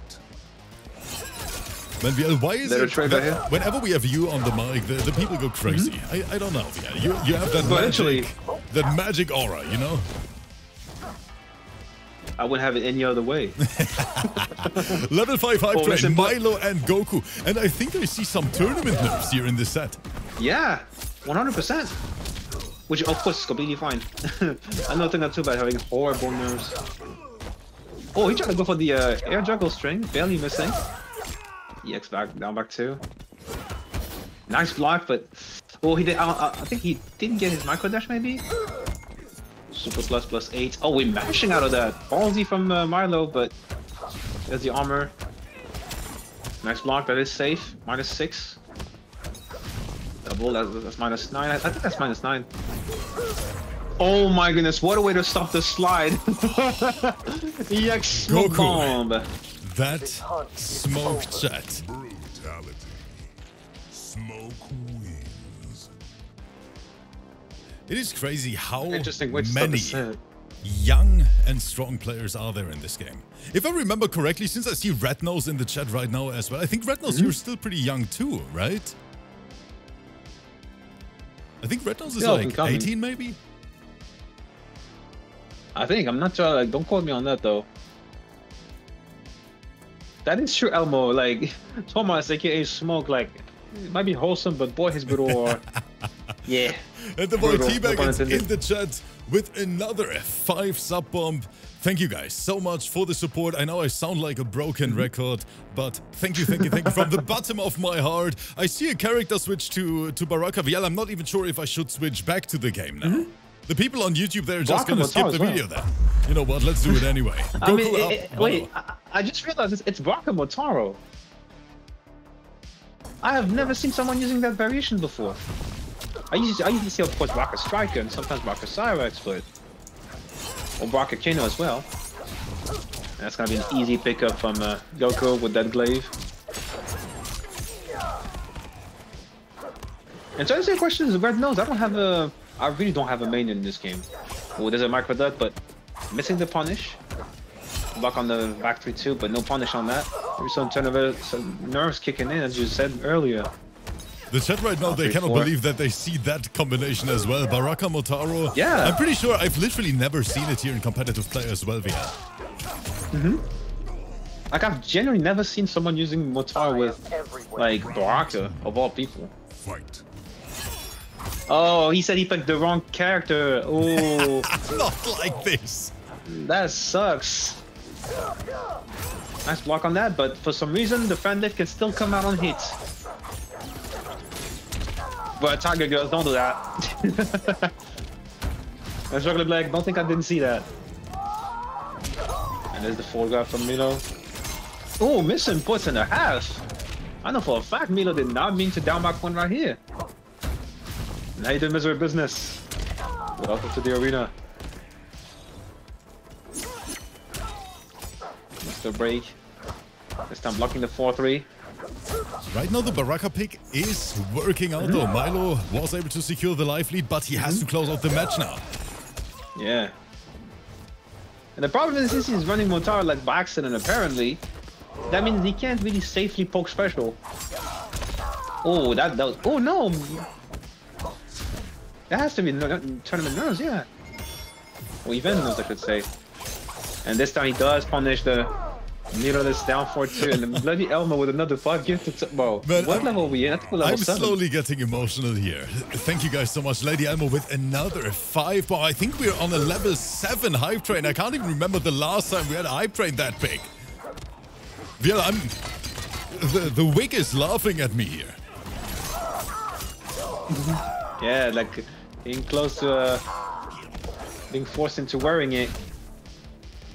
Man, VL, why is Better it trade that right here. Mm-hmm. whenever we have you on the mic, the, the people go crazy? I, I don't know, VL. You, you have that Well, magic, actually- that magic aura, you know? I wouldn't have it any other way. Level 5 hype train, listen, but- Milo and Goku. And I think I see some tournament nerfs here in this set. Yeah, 100%. Which, of course, is completely fine. I don't think that's too bad having horrible nerves. Oh, he tried to go for the uh, air juggle string, barely missing. EX back, down back two. Nice block, but oh, he did. I, I I think he didn't get his micro dash, maybe. Super plus plus eight. Oh, we're mashing out of that. Ballsy from uh, Milo, but there's the armor. Nice block. That is safe. Minus six. Double. That's, that's minus nine. I, I think that's minus nine. Oh my goodness! What a way to stop the slide. EX smoke Goku. bomb. That smoke chat. Brutality. Smoke wins. It is crazy how Interesting way to start the many young and strong players are there in this game. If I remember correctly, since I see Red Nose in the chat right now as well, I think Red Nose, Mm-hmm. you're still pretty young too, right? I think Red Nose is Yeah, like 18 maybe? I think I'm not sure. Like, don't quote me on that though. That is true, Elmo. Like Thomas, aka Smoke, like it might be wholesome, but boy, his brutal. yeah. And the boy Brutal, T-Bag pun is in the chat with another F5 sub bomb. Thank you guys so much for the support. I know I sound like a broken Mm-hmm. record, but thank you, thank you, thank you from the bottom of my heart. I see a character switch to to Baraka Viel. I'm not even sure if I should switch back to the game now. The people on YouTube, they're just Baraka gonna skip the well. video then. You know what? Let's do it anyway. I mean, it- it- wait. I, I just realized it's, it's Baka Motaro. I have never seen someone using that variation before. I usually, I usually see, of course, Baka Striker and sometimes Baka Cyrax, but or Baka Kano as well. And that's gonna be an easy pickup from uh, Goku with that glaive. And to answer your question, is Red Nose, I don't have a, I really don't have a main in this game. Oh, there's a micro dot, but missing the punish. Block on the back three too, but no punish on that. Maybe some turn of some nerves kicking in, as you said earlier. The chat right now, they cannot believe that they see that combination as well. Baraka Motaro. Yeah. I'm pretty sure I've literally never seen it here in competitive play as well, Via. Mm-hmm. Like I've genuinely never seen someone using Motaro with like Baraka of all people. Fight. Oh, he said he picked the wrong character. Oh, Not like this. that sucks. Nice block on that, but for some reason the fan lift can still come out on hits. But Tiger Girls, don't do that. and Chocolate Black, don't think I didn't see that. And there's the four guy from Milo. Oh, missing puts and a half. I know for a fact Milo did not mean to down back one right here. Now you did misery business. Welcome to the arena. Mr. Break. This time blocking the 4-3. Right now, the Baraka pick is working out though. Milo was able to secure the life lead, but he has to close out the match now. Yeah. And the problem is, since he's running Motaro like by accident, apparently, that means he can't really safely poke special. Oh, that, that was. Oh no! That has to be tournament nerves, yeah. Or even nerves, I could say. And this time he does punish the Miro that's down for two, and the bloody Elmo with another five gifted. To, Man, what I'm- level are we in? I think we're level I'm seven. slowly getting emotional here. Thank you guys so much, Lady Elmo, with another five bar. I think we're on a level seven hype train. I can't even remember the last time we had a hype train that big. Yeah, I'm. The, the wig is laughing at me here. Yeah, like being close to uh, being forced into wearing it.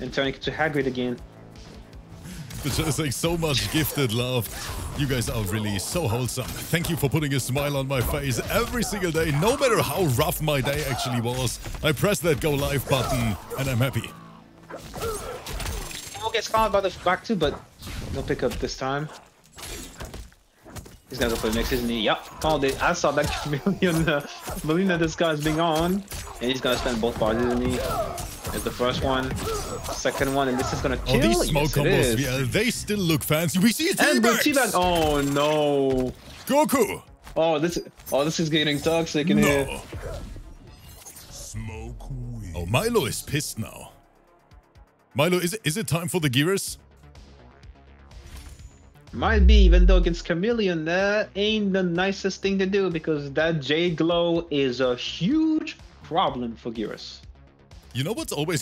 and turning into Hagrid again. It's just like so much gifted love. You guys are really so wholesome. Thank you for putting a smile on my face every single day, no matter how rough my day actually was. I press that go live button and I'm happy. We'll get called by the back too, but no pickup this time. He's gonna go for the mix, isn't he? Yep, called it. I saw that Khameleon uh, Mileena disguise being on, and he's gonna spend both bars, isn't he? There's the first one, second one, and this is gonna Oh, kill. these smoke yes, it combos, yeah, they still look fancy. We see And the! T-Bag. Oh no! Goku! Oh, this. Oh, this is getting toxic in here. No. Smoke wins. Oh, Milo is pissed now. Milo, is it, is it time for the Geras? Might be, even though against Khameleon, that ain't the nicest thing to do because that J Glow is a huge problem for Geras. You know what's always,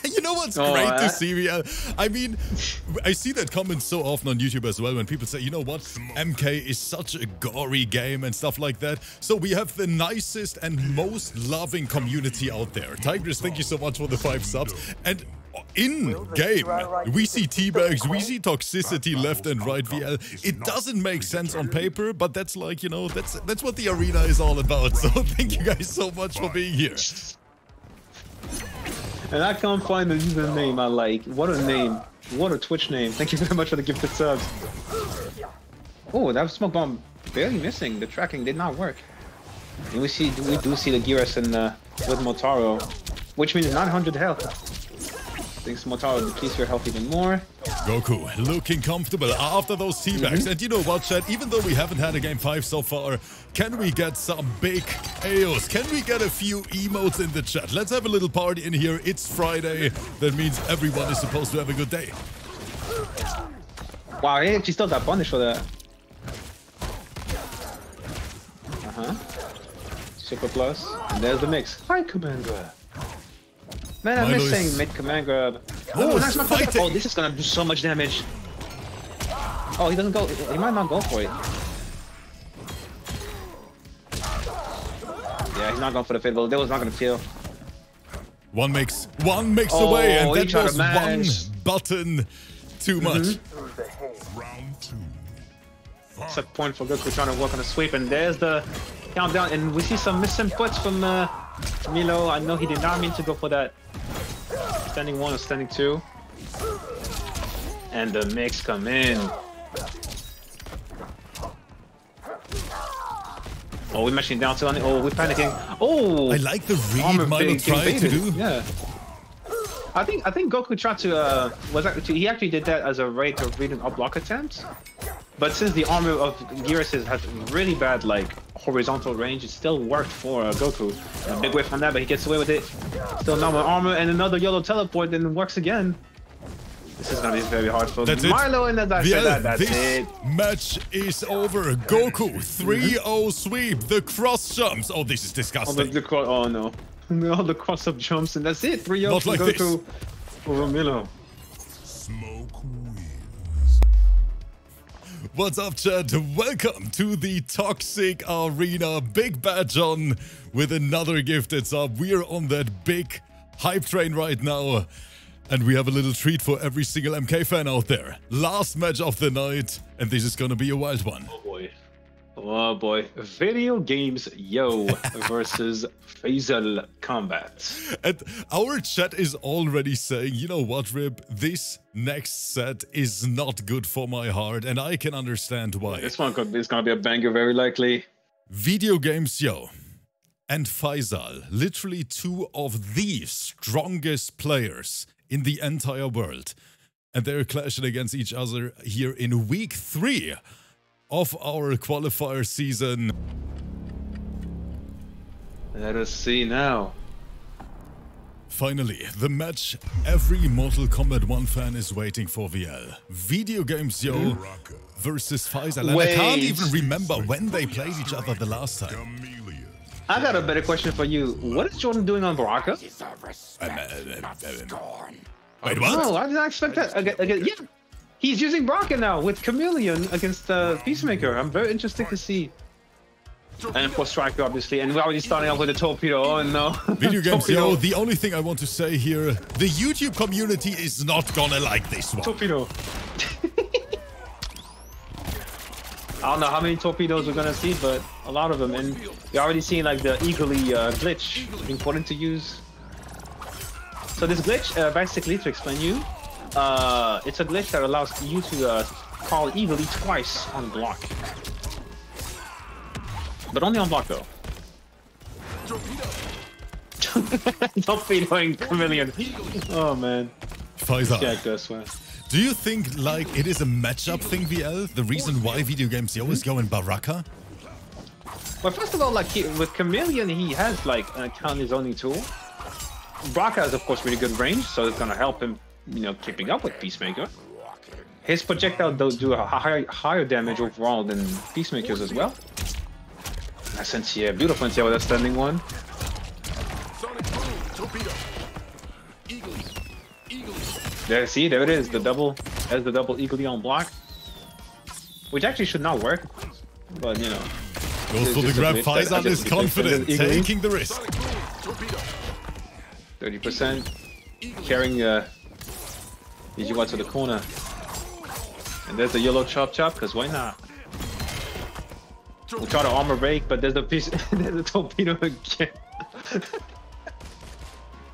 you know what's Oh, great I- to uh, see? I mean, I see that comment so often on YouTube as well when people say, you know what, MK is such a gory game and stuff like that. So we have the nicest and most loving community out there. Tigris, thank you so much for the five subs. And in game, we see teabags, we see toxicity left and right. VL. It doesn't make sense on paper, but that's like you know, that's that's what the arena is all about. So thank you guys so much for being here. And I can't find the username I like. What a name. What a Twitch name. Thank you very much for the gifted subs. Oh, that smoke bomb barely missing. The tracking did not work. And we see we do see the Geras in uh, with Motaro, which means 900 health. Thanks Motaro depletes your health even more. Goku looking comfortable after those teabags. And you know what, Chad? Even though we haven't had a game 5 so far, can we get some big AOs? Can we get a few emotes in the chat? Let's have a little party in here. It's Friday. That means everyone is supposed to have a good day. Wow, he actually still got punished for that. Uh-huh. Super plus. And there's the mix. Hi, Commander. Man, I Milo missing is- mid command grab. Milo Oh, that's not fighting. Oh, this is gonna do so much damage. Oh, he doesn't go. He might not go for it. Yeah, he's not going for the fatal. That was not gonna kill. One makes one makes Oh, away, and he that was one button too much. Round two. Set point for Goku trying to work on a sweep, and there's the countdown, and we see some misinputs from uh, Milo. I know he did not mean to go for that standing one or standing two. And the mix come in. Oh, we're mashing down to on Oh, we're panicking. Oh, I like the read Milo tried to do. Yeah. I think I think Goku tried to uh was actually he actually did that as a way to read an up block attempt. But since the armor of Geras has really bad like horizontal range, it still worked for uh, Goku. A big whiff on that, but he gets away with it. Still normal armor and another yellow teleport, then it works again. This is gonna be very hard for That's it. Milo, and as I Yeah, that, that's this it. match is over. Goku 3-0 sweep. The cross jumps. Oh, this is Oh, the, disgusting. the oh no. All the cross up jumps, and that's it. 3 0 Not for like Goku over Milo. Smoke wins. What's up, chat? Welcome to the Toxic Arena. Big Bad John with another gifted sub. We're on that big hype train right now. And we have a little treat for every single MK fan out there. Last match of the night, and this is gonna be a wild one. Oh boy. Oh boy. Video games yo versus Faysal Combat. And our chat is already saying, you know what, Rib? This next set is not good for my heart, and I can understand why. This one could, is gonna be a banger, very likely. Video Games Yo and Faysal, literally two of the strongest players in the entire world. And they're clashing against each other here in week three of our qualifier season. Let us see now. Finally, the match every Mortal Kombat 1 fan is waiting for VL. Video Games Yo versus Faysal. And I can't even remember when they played each other the last time. I got a better question for you. What is Jordan doing on Baraka? Um, uh, uh, uh, Wait, what? Oh, I did not expect that. Again, again, yeah, he's using Baraka now with Khameleon against uh, Peacemaker. I'm very interested to see And of course, Striker, obviously. And we're already starting off with a torpedo. Oh, no. Video games, yo, the only thing I want to say here, the YouTube community is not gonna like this one. Torpedo. I don't know how many torpedoes we're gonna see, but a lot of them. And you're already seeing like the Eagly uh, glitch important to use. So this glitch, uh, basically, to explain you, uh, it's a glitch that allows you to uh, call Eagly twice on block. But only on block though. Torpedoing Khameleon. Oh man. Faysal, Jack, I swear. do you think like it is a matchup thing, VL? The reason why video games they always go in Baraka? Well, first of all, like he, with Khameleon, he has like an account his only tool. Baraka has, of course, really good range, so it's gonna help him, you know, keeping up with Peacemaker. His projectile do do a higher higher damage overall than Peacemaker's as well. Essentia, beautiful Essentia with that standing one. Sonic boom. Torpedo. Eagly. Eagly. There, see, there it is, the double, as the double Eagly on block. Which actually should not work, but you know. Goes for the grab. glitch that I Faysal is confident, taking the risk. Sonic boom. Torpedo. 30%. Carrying uh, Ijiwa to the corner. And there's the yellow chop chop, because why not? We'll try to armor break, but there's the piece, there's the torpedo again.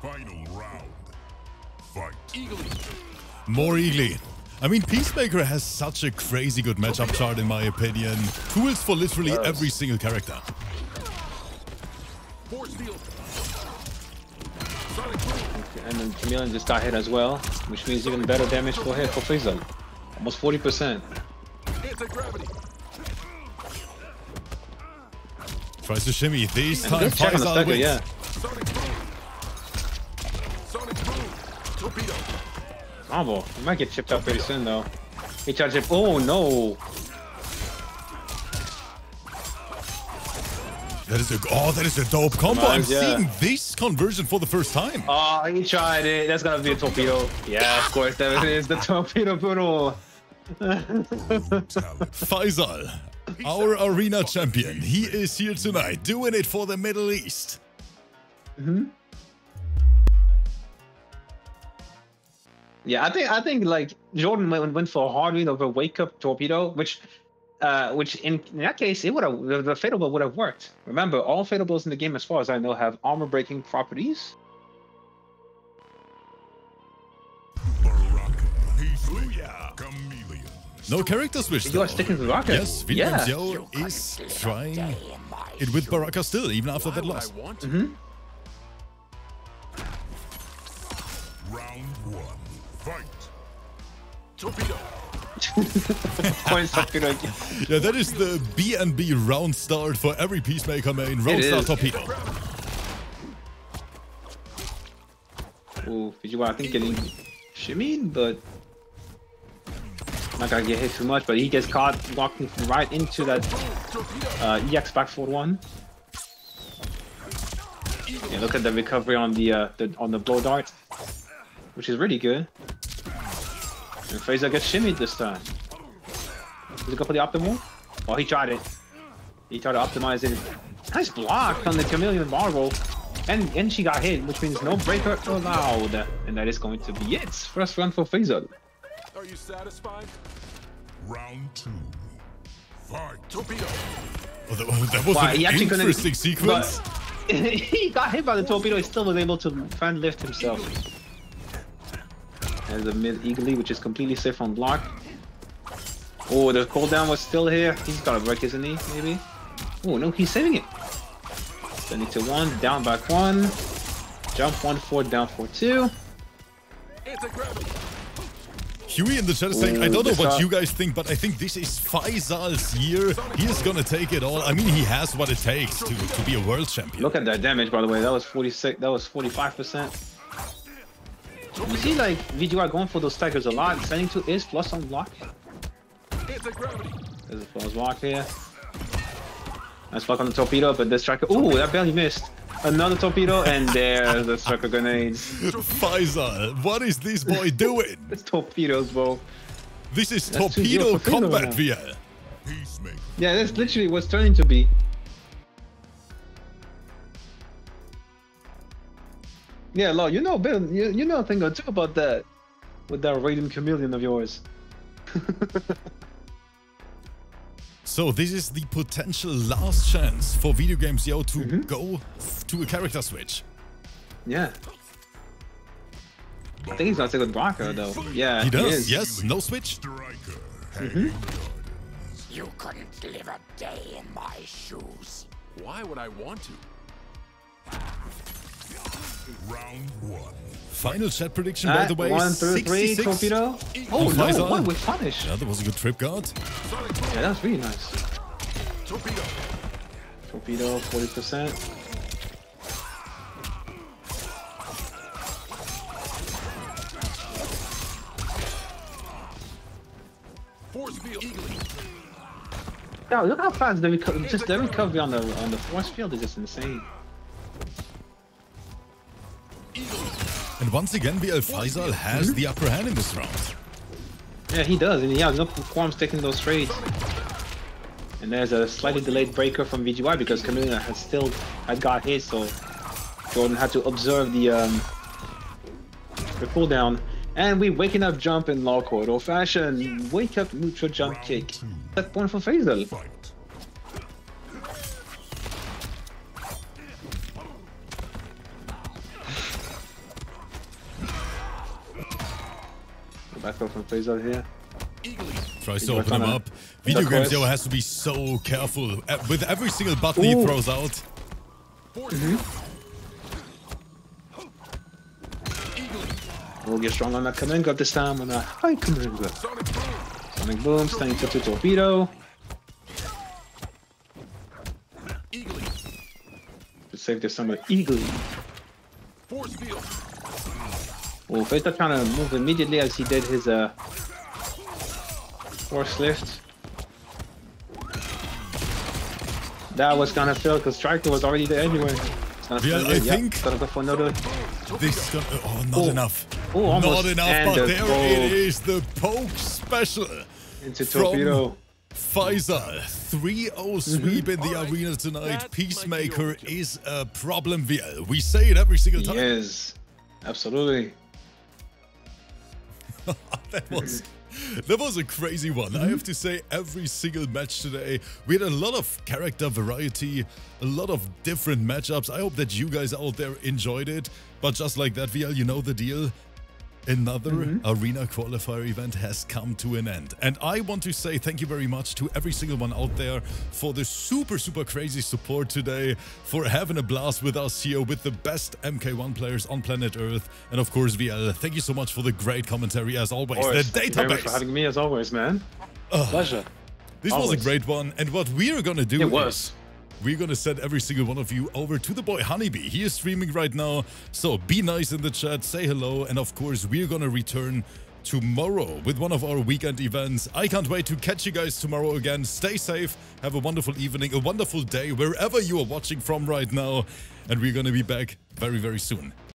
Final round. Fight. Eagly. More Eagly. I mean, Peacemaker has such a crazy good matchup chart, in my opinion. Tools for literally every single character. Force field. And then Khameleon just got hit as well, which means even better damage for hit for Faysal. Almost 40%. Anti-gravity. Tries to shimmy. This And time, good check on the Faysal stacker, wins. yeah. Sonic boom. Sonic boom. Torpedo. Bravo. He might get chipped out pretty soon though. To chip. Oh no! That is a oh, that is a dope combo. I'm yeah. seeing this conversion for the first time. Oh, he tried it. That's gonna be a torpedo. Yeah, of course. that is. The torpedo poodle. Faysal, our arena champion, he is here tonight, doing it for the Middle East. Hmm. Yeah, I think I think like Jordan went, went for a hard read of a wake up torpedo, which uh which in, in that case it would have the, the fatal blow would have worked. Remember, all fatal blows in the game, as far as I know, have armor breaking properties. Baraka. Peacemaker. Khameleon. No character switch You though. are sticking to Rocket. Yes, Video yeah. Games is trying it with Baraka still, even after that Why loss. I want to? Round one. Fight. Torpedo. Points torpedo. Yeah, that is the B&B round start for every Peacemaker main. Round It start is. torpedo. Ooh, Visual, I think getting shimmied, but not gonna get hit too much. But he gets caught walking right into that uh, EX back forward one. Yeah, look at the recovery on the, uh, the on the blow dart, which is really good. And Fraser gets shimmied this time. Does he go for the optimal? Oh, he tried it. He tried to optimize it. Nice block on the Khameleon Marvel. And and she got hit, which means no breaker allowed. And that is going to be it. First run for Faysal. Are you satisfied? Round two. Fight. Torpedo. Oh, that, that was Wow, an he actually couldn't- interesting sequence. But he got hit by the torpedo. He still was able to try and lift himself. There's a mid Eagly, which is completely safe on block. Oh, the cooldown was still here. He's gotta break his knee, maybe. Oh no, he's saving it. Sending to one, down back one. Jump one four, down four two. Huey in the chat is saying, I don't know what you guys think, but I think this is Faysal's year. He is gonna take it all. I mean, he has what it takes to, to be a world champion. Look at that damage, by the way. That was 46. That was 45 percent. You see, like VGR going for those stackers a lot. Sending to is plus on block. Anti-gravity. There's a plus block here. Nice block on the torpedo, but this striker. Ooh, that barely missed. Another torpedo, and there's the striker grenades. Faysal, what is this boy doing? It's torpedoes, bro. This is That's torpedo good Torpedo combat now. VL. Yeah, that's literally what's turning to be. Yeah, Law, you know, Bill, you, you know a thing or two about that. With that radiant Khameleon of yours. So this is the potential last chance for Video Games Yo to Mm-hmm. go to a character switch. Yeah. I think he's gonna stick with Bronco though. Yeah, He does, is. yes, no switch. Striker. Mm-hmm. You couldn't live a day in my shoes. Why would I want to? Round one. Final set prediction, by the way, one through three, 66. torpedo. Oh no, one with punish. Yeah, that was a good trip guard. Yeah, that's really nice. Torpedo. Torpedo, 40%. Force field. Eagly. Look how fast the reco- just the recovery on the on the force field is just insane. And once again, VL Faysal has the upper hand in this round. Yeah, he does, and he has no qualms taking those trades. And there's a slightly delayed breaker from VGY because Khameleon has still had got his, so Jordan had to observe the um the cooldown. And we waking up jump in law court old fashion. Wake up neutral jump kick. That point for Faysal. Back up from Faysal here. Eagly. Tries to open him up. Video Games Turquoise. Yo has to be so careful uh, with every single button he throws out. Force Mm-hmm. We'll get strong on that Kaminga this time on a high Kaminga. Sonic boom. Sonic Boom, staying to torpedo. Eagly. To save this summer eagerly. Force field. Well, Faysal trying to move immediately as he did his uh force lift. That was gonna fail because Striker was already there anyway. Yeah, I yep. think- Gonna go for another. This gun- oh, not Oh. enough. Oh, almost. Not enough, And but the there poke. it is, the poke special. Into From torpedo. Faysal, 3-0 sweep in the arena tonight. That Peacemaker is a problem, VL. We say it every single time. Yes, absolutely. that was that was a crazy one. I have to say, every single match today, we had a lot of character variety, a lot of different matchups. I hope that you guys out there enjoyed it. But just like that, VL, you know the deal. Another mm-hmm. arena qualifier event has come to an end. And I want to say thank you very much to every single one out there for the super, super crazy support today, for having a blast with us here with the best MK1 players on planet Earth. And of course, VL, thank you so much for the great commentary as always. Of course. The Thank you very much for having me as always, man. Pleasure. This was a great one. And what we are going to do It is was. We're to send every single one of you over to the boy Honeybee. He is streaming right now. So be nice in the chat, say hello. And of course, we're to return tomorrow with one of our weekend events. I can't wait to catch you guys tomorrow again. Stay safe. Have a wonderful evening, a wonderful day, wherever you are watching from right now. And we're to be back very, very soon.